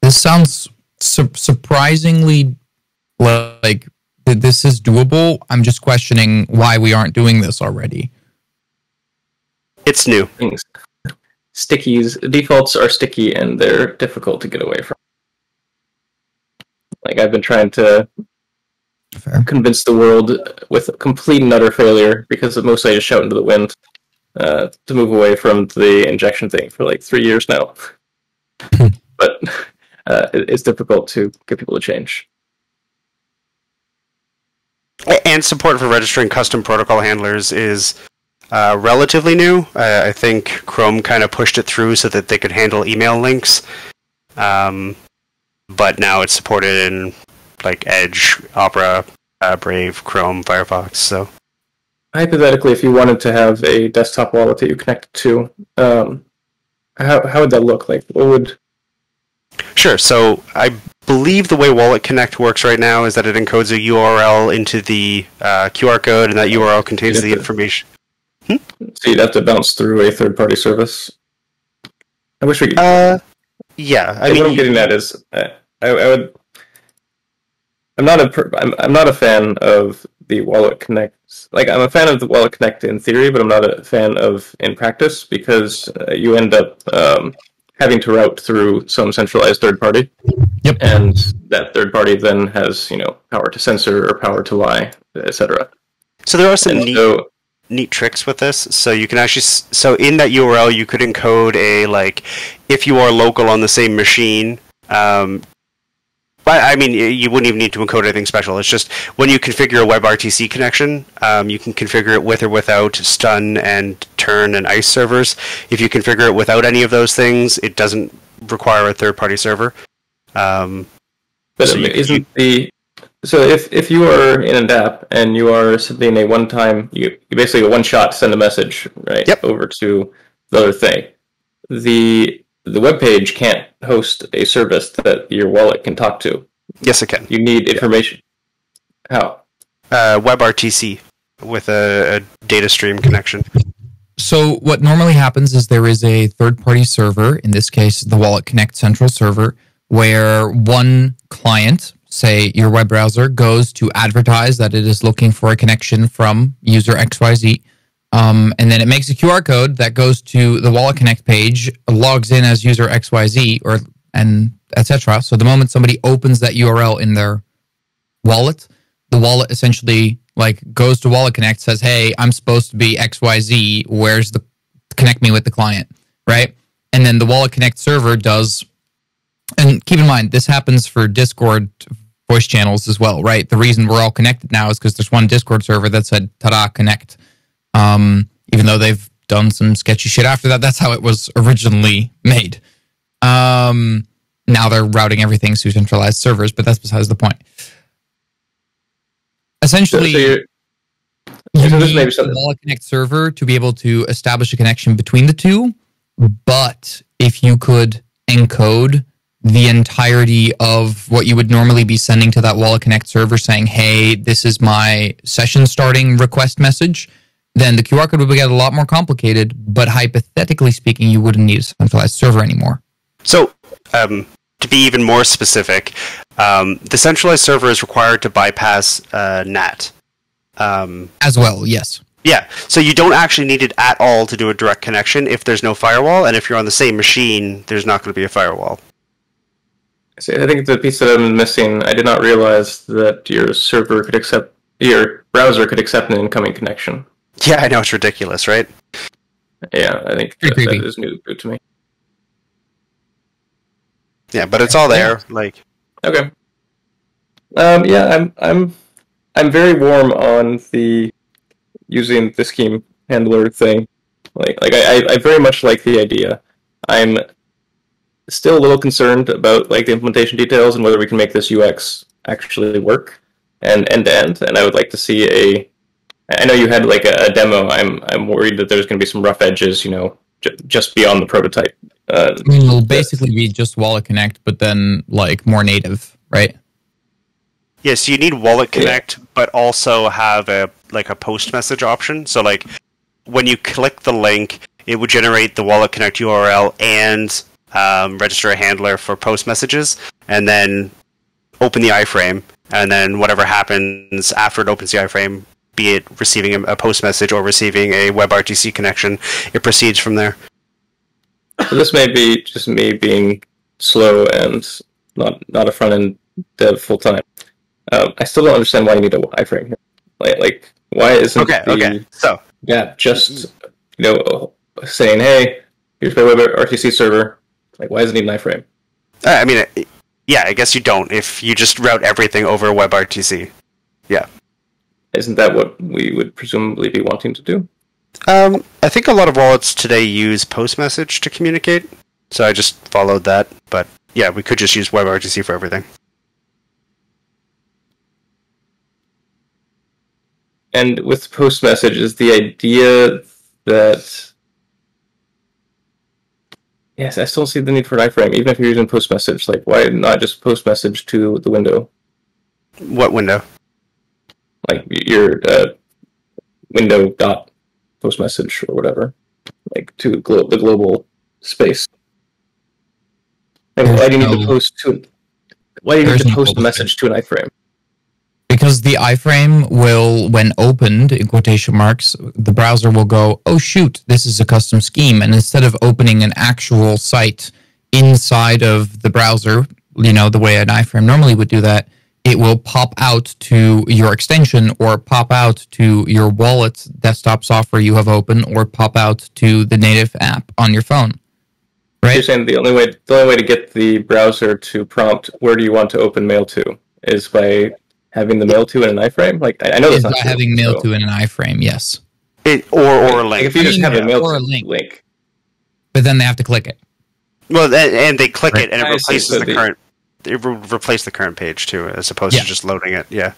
This sounds su- surprisingly like th- this is doable. I'm just questioning why we aren't doing this already. it's new. Things. Stickies defaults are sticky and they're difficult to get away from. Like I've been trying to Fair. convince the world with complete and utter failure because of mostly I just shout into the wind uh, to move away from the injection thing for like three years now. but uh, it- it's difficult to get people to change. And support for registering custom protocol handlers is uh, relatively new. Uh, I think Chrome kind of pushed it through so that they could handle email links, um, but now it's supported in like Edge, Opera, uh, Brave, Chrome, Firefox. So Hypothetically, if you wanted to have a desktop wallet that you connected to, um, how how would that look like? What would Sure. So I believe the way Wallet Connect works right now is that it encodes a URL into the uh, QR code, and that URL contains the Yeah. information. so you'd have to bounce through a third party service? I wish we could. Uh, yeah. I I mean, what I'm getting at is, uh, I, I would. I'm not a per, I'm, I'm not a fan of the Wallet Connect. Like I'm a fan of the Wallet Connect in theory, but I'm not a fan of in practice because uh, you end up um, having to route through some centralized third party. Yep. And that third party then has you know power to censor or power to lie, etc. so there are some And neat so neat tricks with this. So you can actually, so in that URL, you could encode a like, if you are local on the same machine. Um, but I mean, you wouldn't even need to encode anything special. It's just when you configure a WebRTC connection, um, you can configure it with or without stun and turn and ice servers. If you configure it without any of those things, it doesn't require a third-party server. Um, But So isn't the so if if you are in an app and you are sending a one time you, you basically a one shot send a message right Yep. over to the other thing, the the web page can't host a service that your wallet can talk to. yes, it can. You need information. How? Uh, WebRTC with a, a data stream connection. So what normally happens is there is a third-party server, in this case the Wallet Connect central server, where one client, say your web browser, goes to advertise that it is looking for a connection from user XYZ. Um, and then it makes a QR code that goes to the Wallet Connect page, logs in as user XYZ or and etc. So the moment somebody opens that URL in their wallet, the wallet essentially like goes to Wallet Connect, says, "Hey, I'm supposed to be XYZ. Where's the connect me with the client?" Right? And then the Wallet Connect server does and keep in mind this happens for Discord voice channels as well, right? The reason we're all connected now is because there's one Discord server that said "Tada Connect." Um, even though they've done some sketchy shit after that, that's how it was originally made. Um, now they're routing everything through centralized servers, but that's besides the point. Essentially, So- so you need may be the something- Wallet Connect server to be able to establish a connection between the two. But if you could encode the entirety of what you would normally be sending to that Wallet Connect server saying, hey, this is my session starting request message, then the QR code would get a lot more complicated. But hypothetically speaking, you wouldn't need a centralized server anymore. So, um, to be even more specific, um, the centralized server is required to bypass uh, NAT. Um, As well, yes. yeah, so you don't actually need it at all to do a direct connection if there's no firewall, and if you're on the same machine, there's not going to be a firewall. See, I think the piece that I'm missing, I did not realize that your server could accept, your browser could accept an incoming connection. Yeah, I know it's ridiculous, right? Yeah, I think Pretty that, that is new to me. Yeah, but it's all there. Like, Okay. Um, yeah, I'm I'm I'm very warm on the using the scheme handler thing. Like like I, I- I very much like the idea. I'm still a little concerned about like the implementation details and whether we can make this UX actually work and end to end. And I would like to see a. I know you had like a, a demo. I'm I'm worried that there's going to be some rough edges. You know, j- just beyond the prototype. Uh, I mean, it'll basically be just Wallet Connect, but then like more native, right? yeah, so you need Wallet Yeah. Connect, but also have a like a post message option. So, like, when you click the link, it would generate the Wallet Connect URL and um, register a handler for post messages, and then open the iframe, and then whatever happens after it opens the iframe, be it receiving a, a post message or receiving a WebRTC connection, it proceeds from there. This may be just me being slow and not not a front end dev full time. Um, I still don't understand why you need a iframe here. Like, like why isn't Okay, the okay. So, yeah just you know saying hey here's my WebRTC server like why does it need an iframe? uh, I mean, yeah, I guess you don't if you just route everything over WebRTC. Isn't that what we would presumably be wanting to do? Um, I think a lot of wallets today use post message to communicate, so I just followed that. But yeah, we could just use WebRTC for everything. And with post message is the idea that yes, I still see the need for an iframe even if you're using post message. Like why not just post message to the window? What window? Like your uh, window dot post message or whatever, like to glo- the global space. Like, why do you need to post to? Why do you need There's to no post a global message to an iframe? Because the iframe will, when opened in quotation marks, the browser will go, "Oh shoot, this is a custom scheme," and instead of opening an actual site inside of the browser, you know, the way an iframe normally would do that, it will pop out to your extension or pop out to your wallet desktop software you have open or pop out to the native app on your phone. Right? You're saying the only way the only way to get the browser to prompt where do you want to open mail to is by having the mail to in an iframe. Like I, I know Is that's not by true, having mail so- to in an iframe, yes. It or or a Like link. if you just mean, have a mail or to a link. link. But then they have to click it. well, and, and they click Right. it, and it I replaces so the the- current. It re- replace the current page too, as opposed Yeah. to just loading it. Yeah.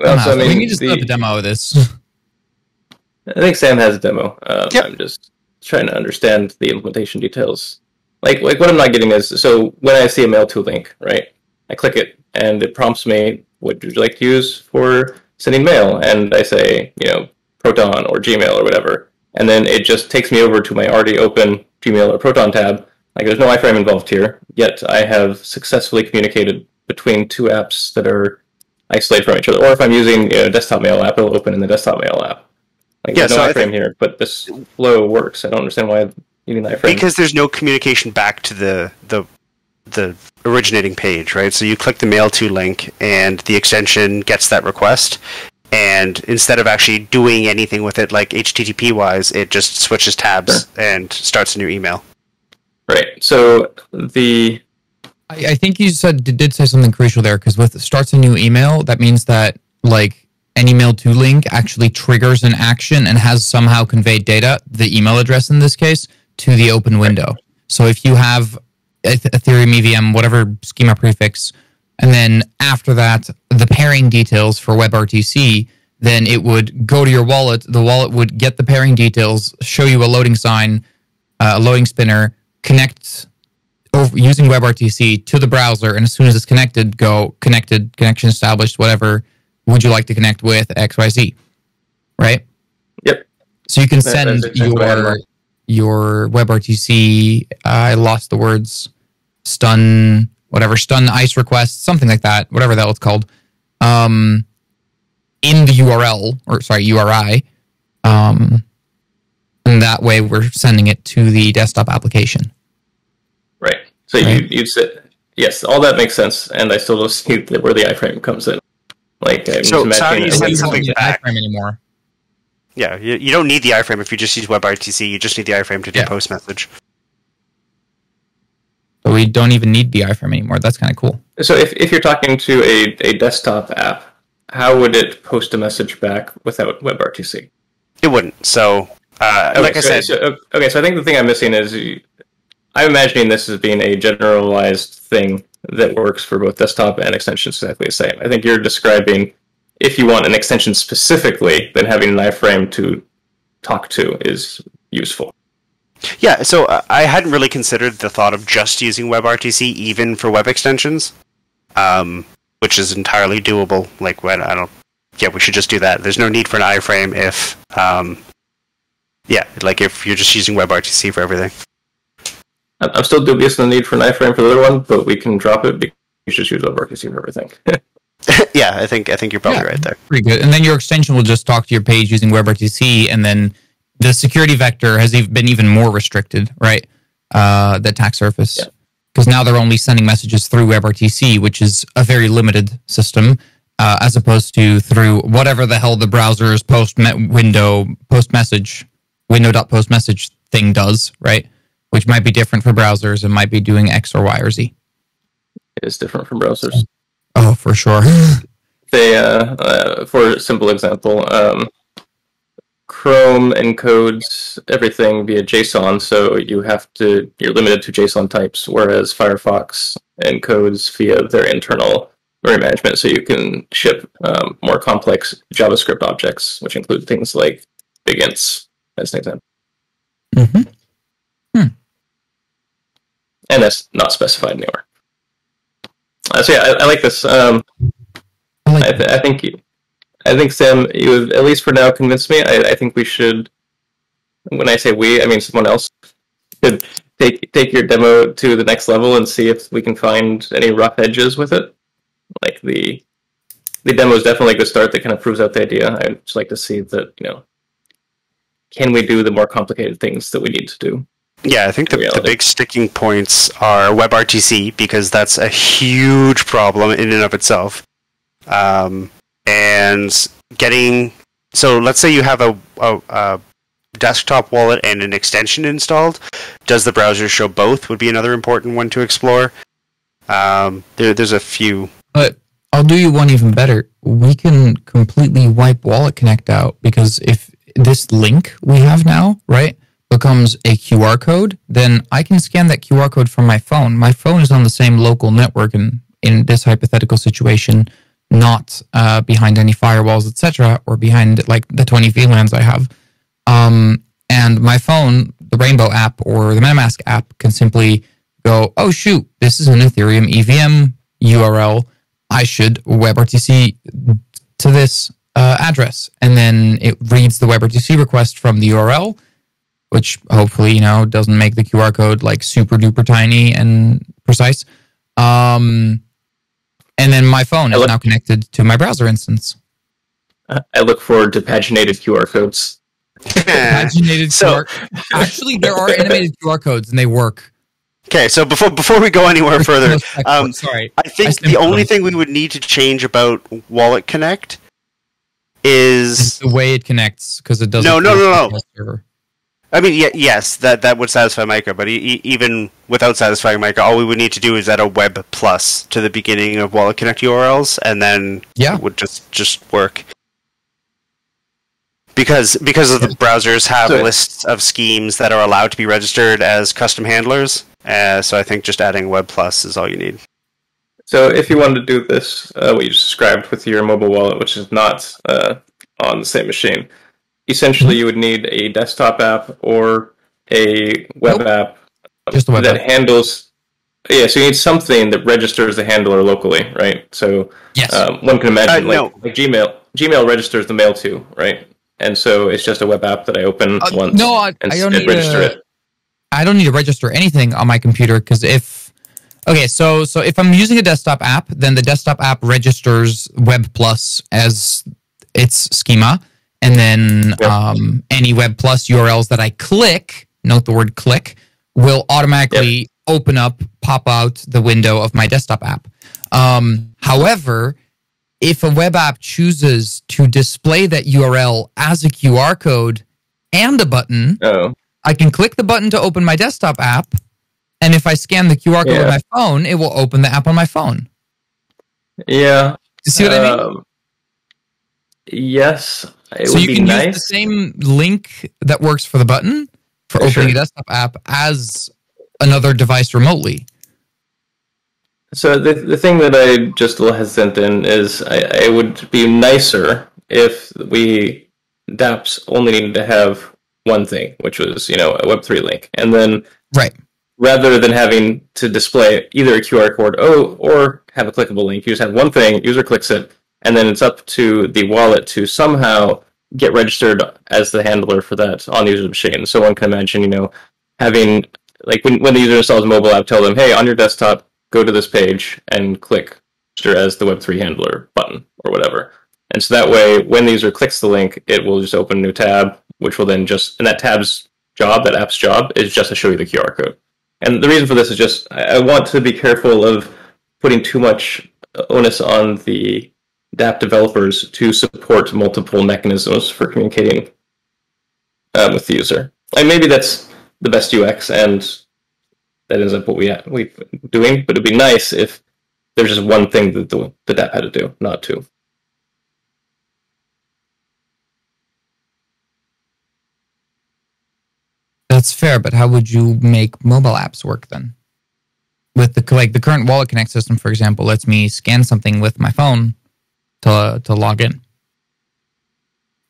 Well, Nah, so, I we can just the- set up a demo of this. I think Sam has a demo. Uh, Yep. I'm just trying to understand the implementation details. Like, like what I'm not getting is so when I see a mail to link, right? I click it and it prompts me, "What would you like to use for sending mail?" And I say, you know, Proton or Gmail or whatever, and then it just takes me over to my already open Gmail or Proton tab. Like, there's no iframe involved here, yet I have successfully communicated between two apps that are isolated from each other. Or if I'm using you know, a desktop mail app, it'll open in the desktop mail app. Like, Yeah, there's no so iframe here, but this flow works. I don't understand why you need an iframe. because there's no communication back to the the the originating page, right? So you click the mail to link, and the extension gets that request, and instead of actually doing anything with it, like HTTP wise, it just switches tabs and starts a new email. Right. So the I, I think you said did, say something crucial there because with starts a new email, that means that like an email to link actually triggers an action and has somehow conveyed data, the email address in this case, to the open window. So if you have Ethereum EVM, whatever schema prefix, and then after that, the pairing details for WebRTC, then it would go to your wallet. The wallet would get the pairing details, show you a loading sign, uh, a loading spinner, connect over, using WebRTC to the browser, and as soon as it's connected, go connected, connection established, whatever. Would you like to connect with XYZ? Right? Yep. So you can send that's exactly what I your your WebRTC. I lost the words. Stun, whatever, stun ice request, something like that, whatever that was called. Um, in the URL or sorry URI. Um, and that way we're sending it to the desktop application. right. So Right. you you'd say yes, all that makes sense, and I still don't see that where the iframe comes in. Like I'm So- just so how do you it- send don't something need an back? iframe anymore. Yeah, you, you don't need the iframe if you just use WebRTC. You just need the iframe to do Yeah. post message. So we don't even need the iframe anymore. That's kind of cool. So if, if you're talking to a, a desktop app, how would it post a message back without WebRTC? It wouldn't. So, uh, like I so- said, so- okay, so I think the thing I'm missing is I'm imagining this as being a generalized thing that works for both desktop and extensions exactly the same. I think you're describing if you want an extension specifically, then having an iframe to talk to is useful. Yeah, so uh, I hadn't really considered the thought of just using WebRTC even for web extensions, um, which is entirely doable. Like when I don't, yeah, we should just do that. There's no need for an iframe if, um, yeah, like if you're just using WebRTC for everything. I'm I'm still dubious on the need for an iframe for the other one, but we can drop it because you just use WebRTC for everything. yeah, I think I think you're probably Yeah. right there. Pretty good. And then your extension will just talk to your page using WebRTC, and then the security vector has been even more restricted, right? Uh, the attack surface. Yeah. Because now they're only sending messages through WebRTC, which is a very limited system, uh, as opposed to through whatever the hell the browser's post me- window post message window.post message thing does, right? Which might be different for browsers and might be doing X or Y or Z. it is different from browsers. Oh, for sure. they uh, uh, for a simple example um, chrome encodes everything via json so you have to you're limited to json types whereas firefox encodes via their internal memory management so you can ship um, more complex javascript objects which include things like big ints as an example hmm and that's not specified anywhere uh, so yeah i, I like this um, I like I, th- I think you, I think Sam, you have at least for now convinced me. I, I think we should. When I say we, I mean someone else should take take your demo to the next level and see if we can find any rough edges with it. Like the the demo is definitely a good start that kind of proves out the idea. I'd just like to see that you know, can we do the more complicated things that we need to do? Yeah, I think the, the big sticking points are WebRTC because that's a huge problem in and of itself. Um, and getting so let's say you have a, a, a desktop wallet and an extension installed. Does the browser show both? Would be another important one to explore. Um, there, there's a few. But I'll do you one even better. We can completely wipe Wallet Connect out because if this link we have now, right, becomes a QR code, then I can scan that QR code from my phone. My phone is on the same local network and in this hypothetical situation, not uh, behind any firewalls, etc., or behind like the 20 VLANs I have. Um, and my phone, the Rainbow app or the MetaMask app, can simply go, oh shoot, this is an Ethereum EVM URL. I should WebRTC to this uh, address, and then it reads the WebRTC request from the URL, which hopefully you know doesn't make the QR code like super duper tiny and precise. Um, And then my phone I is look- now connected to my browser instance. I look forward to paginated QR codes. Paginated So- QR. Actually, there are animated QR codes and they work. okay, so before before we go anywhere further, um, sorry. I think stand the only corrected. thing we would need to change about Wallet Connect is It's the way it connects because it doesn't. No, no, no, no. connect to the server. I mean, yeah, yes, that that would satisfy Micah, but e- e- even without satisfying Micah, all we would need to do is add a web plus to the beginning of Wallet Connect URLs, and then Yeah. it would just just work. Because because of the browsers have So- lists of schemes that are allowed to be registered as custom handlers, uh, so I think just adding web plus is all you need. So if you wanted to do this, uh, what you just described with your mobile wallet, which is not uh, on the same machine, essentially you would need a desktop app or a web Nope. app Just web that app. handles. Yeah, so you need something that registers the handler locally, right? So Yes. um, one can imagine, Uh, like, no. like Gmail. Gmail registers the mail to, right? And so it's just a web app that I open Uh, once no, I, and I don't need register a- it. I don't need to register anything on my computer because if okay, so so if I'm using a desktop app, then the desktop app registers Web Plus as its schema, and then Yep. um, any Web Plus URLs that I click, note the word click, will automatically open up, pop out the window of my desktop app. Um, however, if a web app chooses to display that URL as a QR code and a button, Oh, I can click the button to open my desktop app, and if I scan the QR code Yeah. on my phone, it will open the app on my phone. yeah. You see what I mean? um, Yes, it so would you can nice. use the same link that works for the button for opening sure. a desktop app as another device remotely. So the the thing that I just a little hesitant in is I, I would be nicer if we DApps only needed to have one thing, which was you know a Web three link, and then Right. Rather than having to display either a QR code oh, or have a clickable link, you just have one thing, user clicks it, and then it's up to the wallet to somehow get registered as the handler for that on the user's machine. So one can imagine, you know, having like when, when the user installs a mobile app, tell them, hey, on your desktop, go to this page and click register as the Web3 handler button or whatever. And so that way, when the user clicks the link, it will just open a new tab, which will then just, and that tab's job, that app's job, is just to show you the QR code. And the reason for this is just I want to be careful of putting too much onus on the DApp developers to support multiple mechanisms for communicating um, with the user. And maybe that's the best UX, and that ends up what we we doing. But it'd be nice if there's just one thing that the, the DApp had to do, not two. That's fair, but how would you make mobile apps work then? With the like the current Wallet Connect system, for example, lets me scan something with my phone to to log in.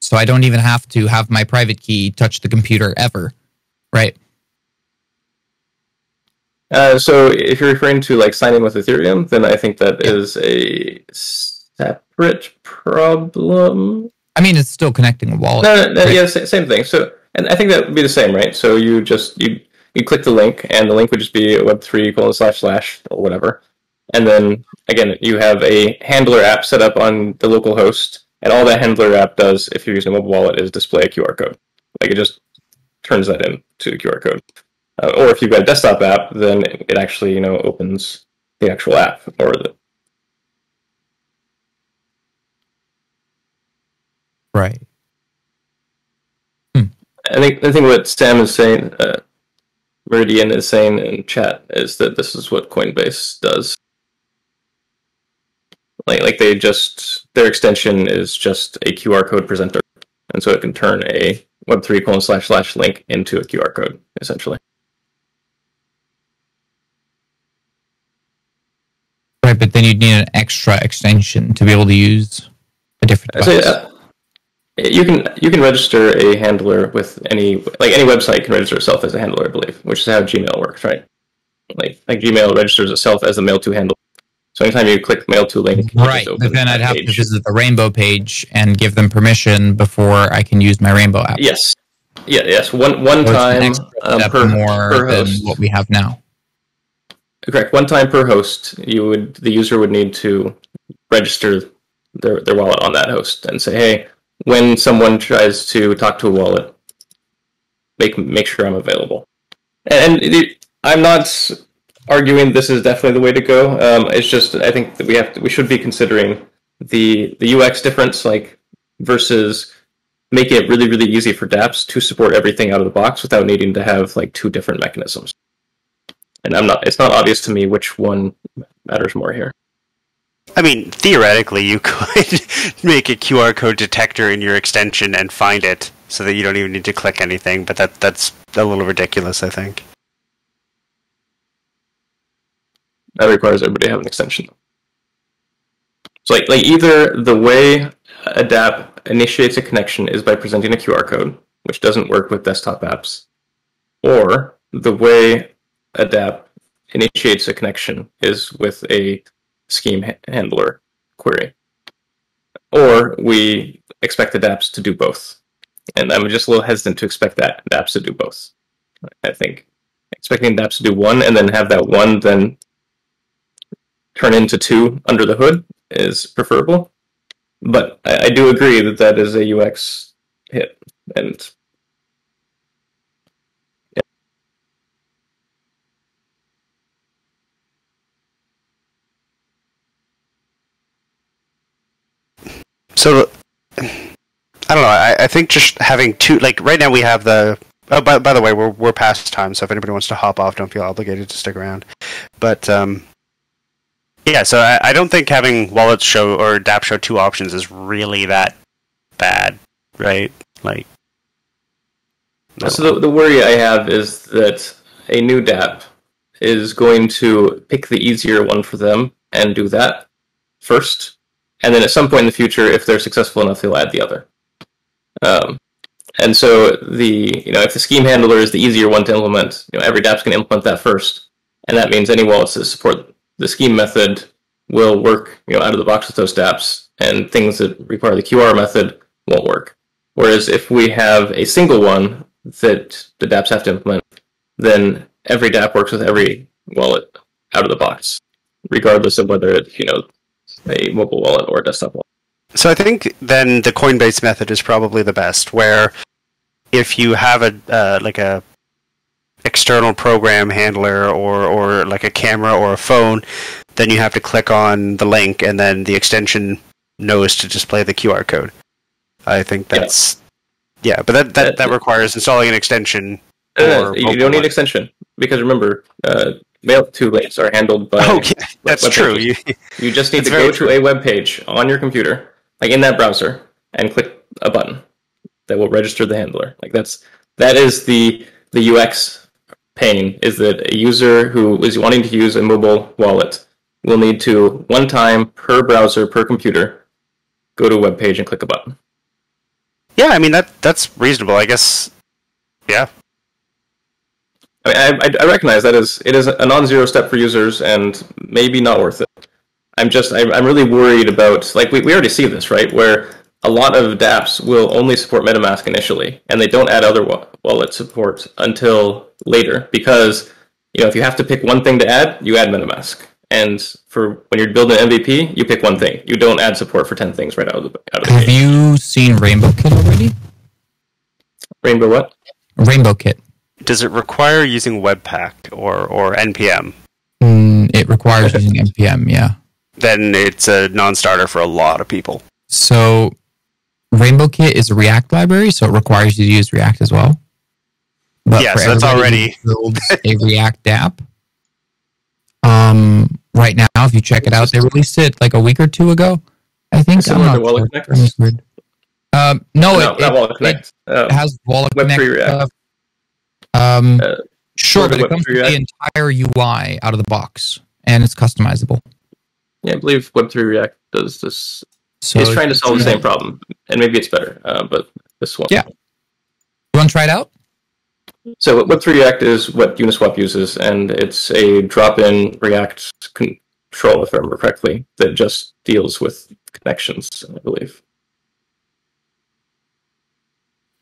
So I don't even have to have my private key touch the computer ever, right? Uh, so if you're referring to like signing with Ethereum, then I think that is a separate problem. I mean, it's still connecting a wallet. No, no, no right? yeah, same thing. So, and I think that would be the same, right? So you just you you click the link, and the link would just be Web three colon slash slash or whatever, and then again you have a handler app set up on the local host, and all that handler app does, if you're using a mobile wallet, is display a QR code. Like it just turns that into a QR code. Uh, or if you've got a desktop app, then it actually you know opens the actual app or the Right. I think I think what Sam is saying, uh, Meridian is saying in chat is that this is what Coinbase does. Like like they just their extension is just a QR code presenter, and so it can turn a Web three colon slash slash link into a QR code essentially. Right, but then you'd need an extra extension to be able to use a different you can you can register a handler with any like any website can register itself as a handler, I believe, which is how Gmail works, right? Like like Gmail registers itself as a mail to handle. So anytime you click mail to link, Right, but then I'd have to visit the Rainbow page and give them permission before I can use my Rainbow app. Yes, yeah, yes. One one So time um, per, more per than host. what we have now. correct. One time per host, you would the user would need to register their their wallet on that host and say, hey, when someone tries to talk to a wallet, make make sure I'm available. And it, I'm not arguing this is definitely the way to go. Um, it's just I think that we have to, we should be considering the the UX difference, like versus making it really really easy for DApps to support everything out of the box without needing to have like two different mechanisms. And I'm not. It's not obvious to me which one matters more here. I mean, theoretically, you could make a QR code detector in your extension and find it, so that you don't even need to click anything. But that that's a little ridiculous, I think. That requires everybody to have an extension. So like like either the way a initiates a connection is by presenting a QR code, which doesn't work with desktop apps, or the way a initiates a connection is with a scheme handler query. Or we expect the dApps to do both. And I'm just a little hesitant to expect that dApps to do both. I think expecting dApps to do one and then have that one then turn into two under the hood is preferable. But I, I do agree that that is a UX hit. And So, I don't know. I, I think just having two, like right now we have the. Oh, by, by the way, we're we're past time, so if anybody wants to hop off, don't feel obligated to stick around. But um, yeah, so I, I don't think having wallets show or Dap show two options is really that bad, right? Like, no. So the, the worry I have is that a new DApp is going to pick the easier one for them and do that first, and then at some point in the future, if they're successful enough, they'll add the other. Um, and so the you know if the scheme handler is the easier one to implement, you know every DApp's going to implement that first, and that means any wallets that support the scheme method will work you know out of the box with those DApps, and things that require the QR method won't work. Whereas if we have a single one that the DApps have to implement, then every DApp works with every wallet out of the box, regardless of whether it you know a mobile wallet or a desktop wallet. So I think then the Coinbase method is probably the best, where if you have a uh, like a external program handler or or like a camera or a phone, then you have to click on the link and then the extension knows to display the QR code. I think that's yeah, but that that, that requires installing an extension. Uh, you don't need one. extension because remember, uh, mail to links are handled by. Oh, yeah, that's true. You, You just need to go to a web page on your computer, like in that browser, and click a button that will register the handler. Like that's that is the the UX pain is that a user who is wanting to use a mobile wallet will need to one time per browser per computer go to a web page and click a button. yeah, I mean that that's reasonable. I guess. Yeah, I, I, I recognize that is it is a non-zero step for users and maybe not worth it. I'm just I'm, I'm really worried about like we, we already see this right where a lot of DApps will only support MetaMask initially and they don't add other wallet support until later because you know if you have to pick one thing to add you add MetaMask and for when you're building an MVP you pick one thing you don't add support for ten things right out of the out of the Have you seen Rainbow Kit already? Rainbow what? Rainbow Kit. Does it require using Webpack or or npm? Mm, it requires using npm. Yeah. Then it's a non-starter for a lot of people. So Rainbow Kit is a React library, so it requires you to use React as well. But Yeah, for so that's everybody who builds a React app. Um, right now, if you check it out, they released it like a week or two ago. I think. Similar I'm to not Wallet sure. Connect? Let me see. Um, no, no, it, not it, Wallet it, Connect. It has Wallet Connect React. Um, Uh, sure, but it comes with the entire UI out of the box, and it's customizable. yeah, I believe Web3 React does this So it's trying to solve the same problem, and maybe it's better. Uh, but this one, Yeah. You want to try it out? So Web3 React is what Uniswap uses, and it's a drop-in React control, if I remember correctly, that just deals with connections. I believe.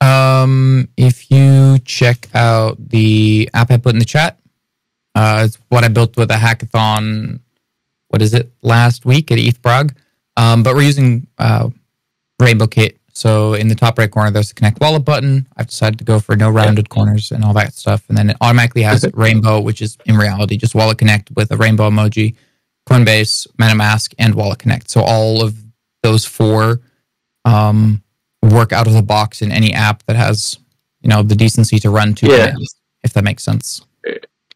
Um, if you check out the app I put in the chat, Uh, it's what I built with a hackathon. What is it? Last week at ETH Prague. Um, but we're using uh, Rainbow Kit. So in the top right corner, there's the connect wallet button. I've decided to go for no rounded corners and all that stuff. And then it automatically has Rainbow, which is in reality just Wallet Connect with a rainbow emoji, Coinbase, MetaMask, and Wallet Connect. So all of those four um, work out of the box in any app that has, you know, the decency to run two Yeah. commands, if that makes sense.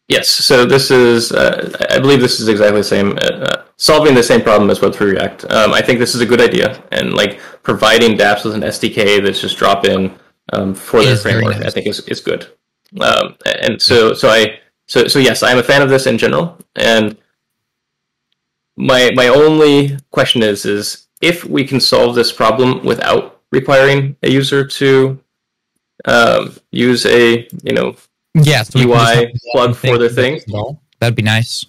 Yes, so this is, uh, I believe this is exactly the same, uh, solving the same problem as Web3 React. Um, I think this is a good idea, and like providing dApps with an SDK that's just drop in um, for It their is framework, I think is, is good. Um, and so, so I, so, so yes, I'm a fan of this in general, and my my only question is, is if we can solve this problem without requiring a user to um, use a, you know, Yeah, so we can just UI plug for their thing. That'd be nice.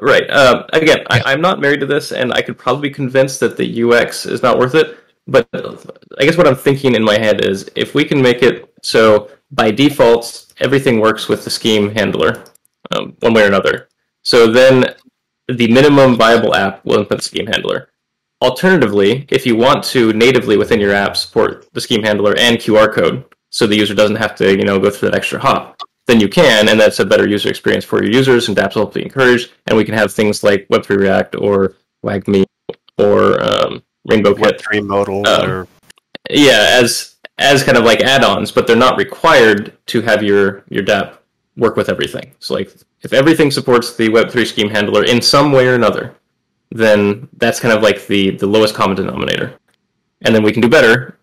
Right. Um, again, Yeah. I, I'm not married to this, and I could probably be convinced that the UX is not worth it. But I guess what I'm thinking in my head is if we can make it so by default everything works with the scheme handler, um, one way or another. So then the minimum viable app will input the scheme handler. Alternatively, if you want to natively within your app support the scheme handler and QR code, so the user doesn't have to you know go through that extra hop, then you can, and that's a better user experience for your users, and dApps will be encouraged, and we can have things like Web3 React or wagmi or um, Rainbow Kit, Web3 modal Um, or yeah, as as kind of like add-ons, but they're not required to have your your dApp work with everything. So like if everything supports the Web3 scheme handler in some way or another, then that's kind of like the the lowest common denominator, and then we can do better.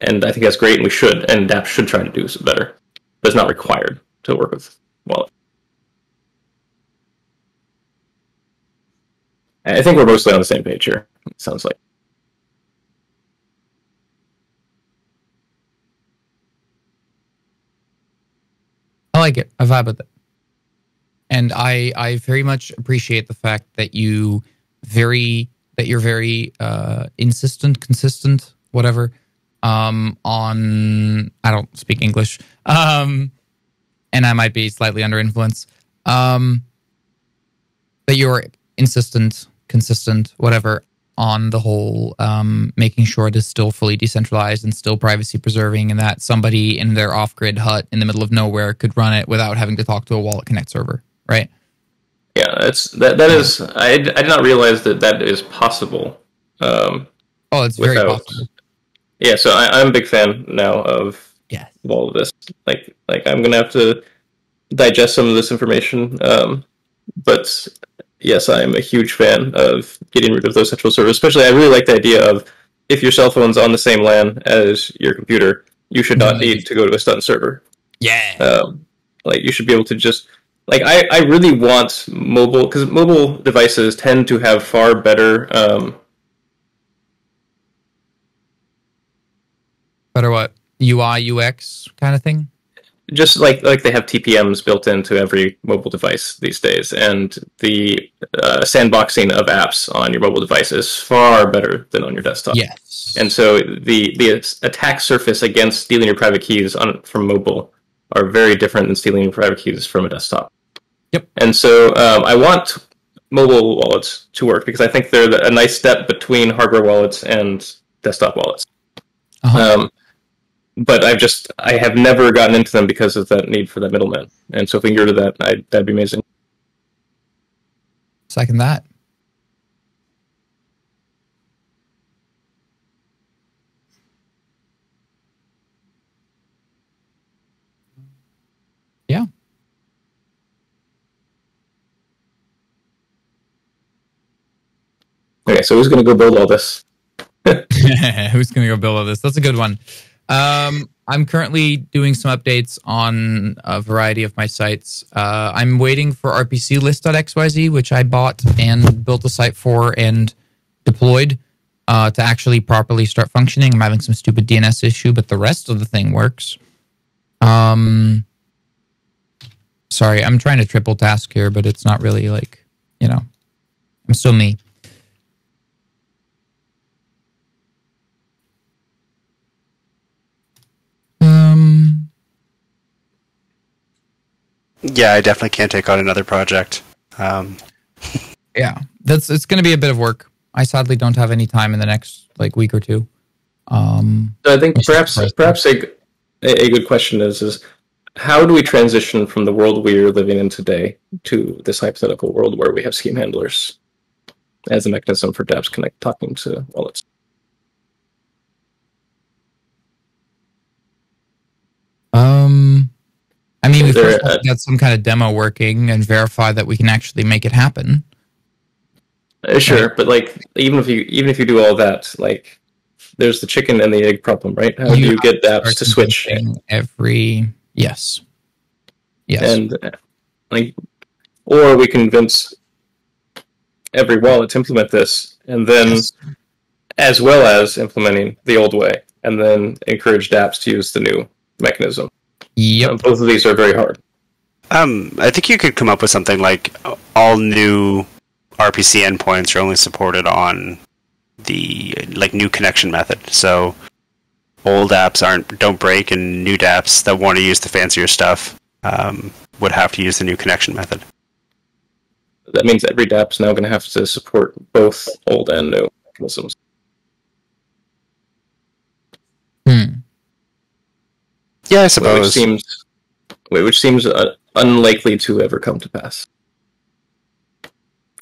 And I think that's great, and we should, and dApps should try to do so better, but it's not required to work with wallet. I think we're mostly on the same page here. It sounds like. I like it. I vibe with it. And I I very much appreciate the fact that you very that you're very uh insistent, consistent, whatever, um on I don't speak English. Um and I might be slightly under influence. Um that you're insistent, consistent, whatever, on the whole um, making sure it is still fully decentralized and still privacy preserving, and that somebody in their off grid hut in the middle of nowhere could run it without having to talk to a Wallet Connect server, right? Yeah, that's that. That is, I, I did not realize that that is possible. Um, Oh, it's very Without- possible. yeah, so I, I'm a big fan now of Yes. of all of this. Like, like I'm gonna have to digest some of this information. Um, but yes, I am a huge fan of getting rid of those central servers. Especially, I really like the idea of if your cell phone's on the same LAN as your computer, you should not need to go to a STUN server. Yeah. um, like you should be able to just like I, I really want mobile because mobile devices tend to have far better um, Better what? UI, UX kind of thing? just like like they have TPMs built into every mobile device these days, and the uh, sandboxing of apps on your mobile device is far better than on your desktop. Yes. And so the the attack surface against stealing your private keys on from mobile are very different than stealing your private keys from a desktop. Yep. And so um, I want mobile wallets to work because I think they're a nice step between hardware wallets and desktop wallets. Uh-huh. Um, but I've just I have never gotten into them because of that need for that middleman. And so if we can get rid of that, I, that'd be amazing. Second that. Yeah. Okay, so who's going to go build all this? Who's going to go build all this? That's a good one. Um, I'm currently doing some updates on a variety of my sites. Uh, I'm waiting for RPC list.xyz, which I bought and built a site for and deployed uh, to actually properly start functioning. I'm having some stupid DNS issue, but the rest of the thing works. Um, sorry, I'm trying to triple task here, but it's not really like, you know, I'm still me. Um, yeah, I definitely can't take on another project. Um, Yeah, that's it's going to be a bit of work. I sadly don't have any time in the next like week or two. Um, So I think perhaps perhaps a, a good question is is how do we transition from the world we are living in today to this hypothetical world where we have scheme handlers as a mechanism for dApps connect talking to wallets? um, I mean, we first have to a- get some kind of demo working and verify that we can actually make it happen. Uh, sure, but like even if you even if you do all that, like there's the chicken and the egg problem, right? How do You you get Start to switch? every yes, yes, and uh, like or we convince every wallet to implement this and then Yes. as well as implementing the old way and then encourage dapps to use the new mechanism yep. Um, both of these are very hard um, I think you could come up with something like all new RPC endpoints are only supported on the like new connection method. So old apps aren't don't break, and new apps that want to use the fancier stuff um, would have to use the new connection method. that means every dapp's now going to have to support both old and new mechanisms Hmm. Yeah, I suppose. which seems which seems uh, unlikely to ever come to pass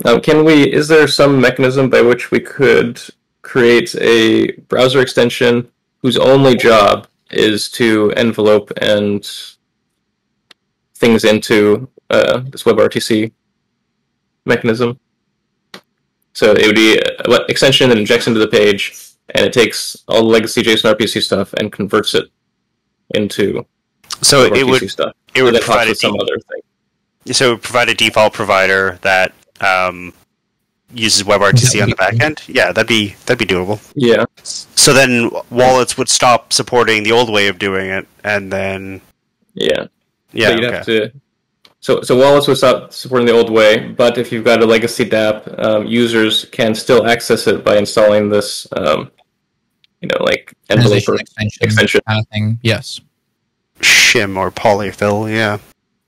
Now, can we? Is there some mechanism by which we could create a browser extension whose only job is to envelope and things into uh, this WebRTC mechanism? So it would be an extension that injects into the page, and it takes all the legacy JSON RPC stuff and converts it into so it would stuff. it would provide a some de- other thing. so it would provide a default provider that um, uses WebRTC on the back end. Yeah, that'd be that'd be doable. Yeah. So then wallets would stop supporting the old way of doing it, and then Yeah. yeah, but you'd okay. have to. So, so wallets would stop supporting the old way, but if you've got a legacy DApp, um, users can still access it by installing this, um, you know, like envelope or extension, extension. kind of thing. Yes. shim or polyfill. Yeah,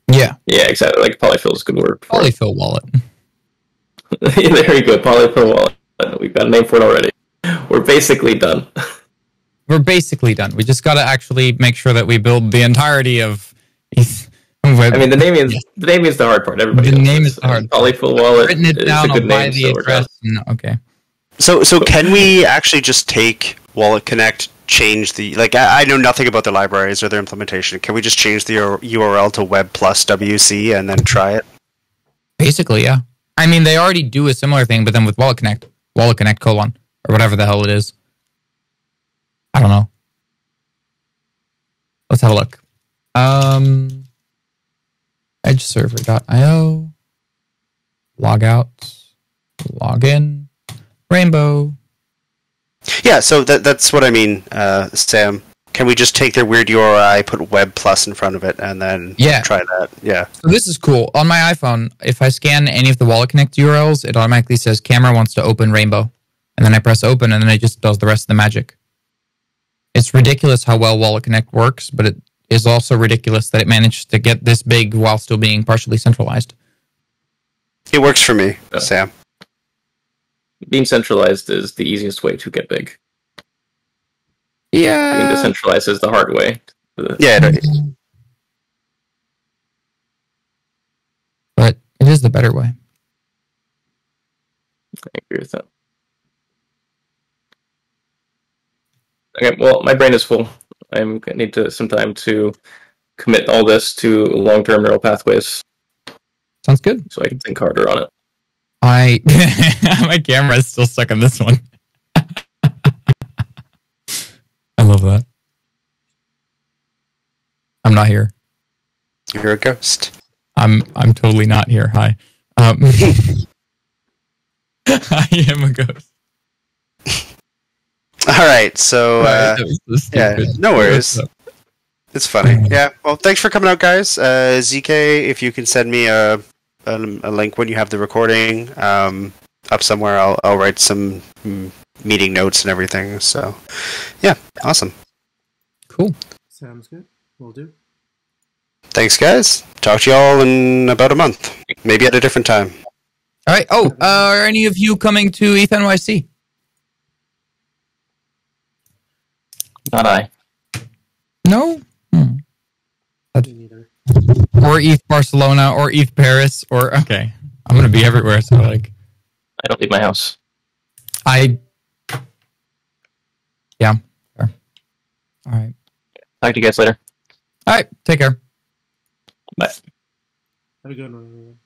Yeah. Yeah, exactly. Like polyfill is a good word. for it. Polyfill wallet. there you go, polyfill wallet. We've got a name for it already. We're basically done. We're basically done. We just got to actually make sure that we build the entirety of. I mean, the name is the naming is the hard part. Everybody The knows name this. is the hard Polyfill wallet written it down. a I'll buy the so we're done. address. No, okay. So so can we actually just take Wallet Connect, change the like I, I know nothing about their libraries or their implementation. Can we just change the URL to Web plus WC and then try it? Basically, yeah. I mean, they already do a similar thing, but then with Wallet Connect, Wallet Connect colon or whatever the hell it is. I don't know. Let's have a look. Um, edgeserver.io, log out, log in, rainbow. Yeah, so that that's what I mean, uh, Sam. Can we just take their weird URI, put Web plus in front of it, and then Yeah. try that? Yeah. So this is cool. On my iPhone, if I scan any of the Wallet Connect URLs, it automatically says camera wants to open rainbow. And then I press open and then it just does the rest of the magic. It's ridiculous how well Wallet Connect works, but it is also ridiculous that it managed to get this big while still being partially centralized. It works for me, Yeah. Sam. Being centralized is the easiest way to get big. Being Yeah. decentralized is the hard way. Yeah, it, But it is the better way. I agree with that. Okay, well, my brain is full. I'm gonna need to some time to commit all this to long-term neural pathways, Sounds good. so I can think harder on it. I my camera is still stuck on this one. I love that. I'm not here. you're a ghost. I'm I'm totally not here. Hi. Um, I am a ghost. All right, so uh, yeah, no worries. It's funny. Yeah. Well, thanks for coming out, guys. Uh, ZK, if you can send me a, a, a link when you have the recording um, up somewhere, I'll, I'll write some meeting notes and everything. So, yeah, awesome. Cool. Sounds good. We'll do. Thanks, guys. Talk to y'all in about a month. Maybe at a different time. All right. Oh, uh, are any of you coming to ETH NYC? Not I. No. Me neither. Or ETH Barcelona or ETH Paris or okay. I'm gonna be everywhere. So like, I don't leave my house. I. Yeah. Fair. All right. Talk to you guys later. All right. Take care. Bye. Have a good one, everyone.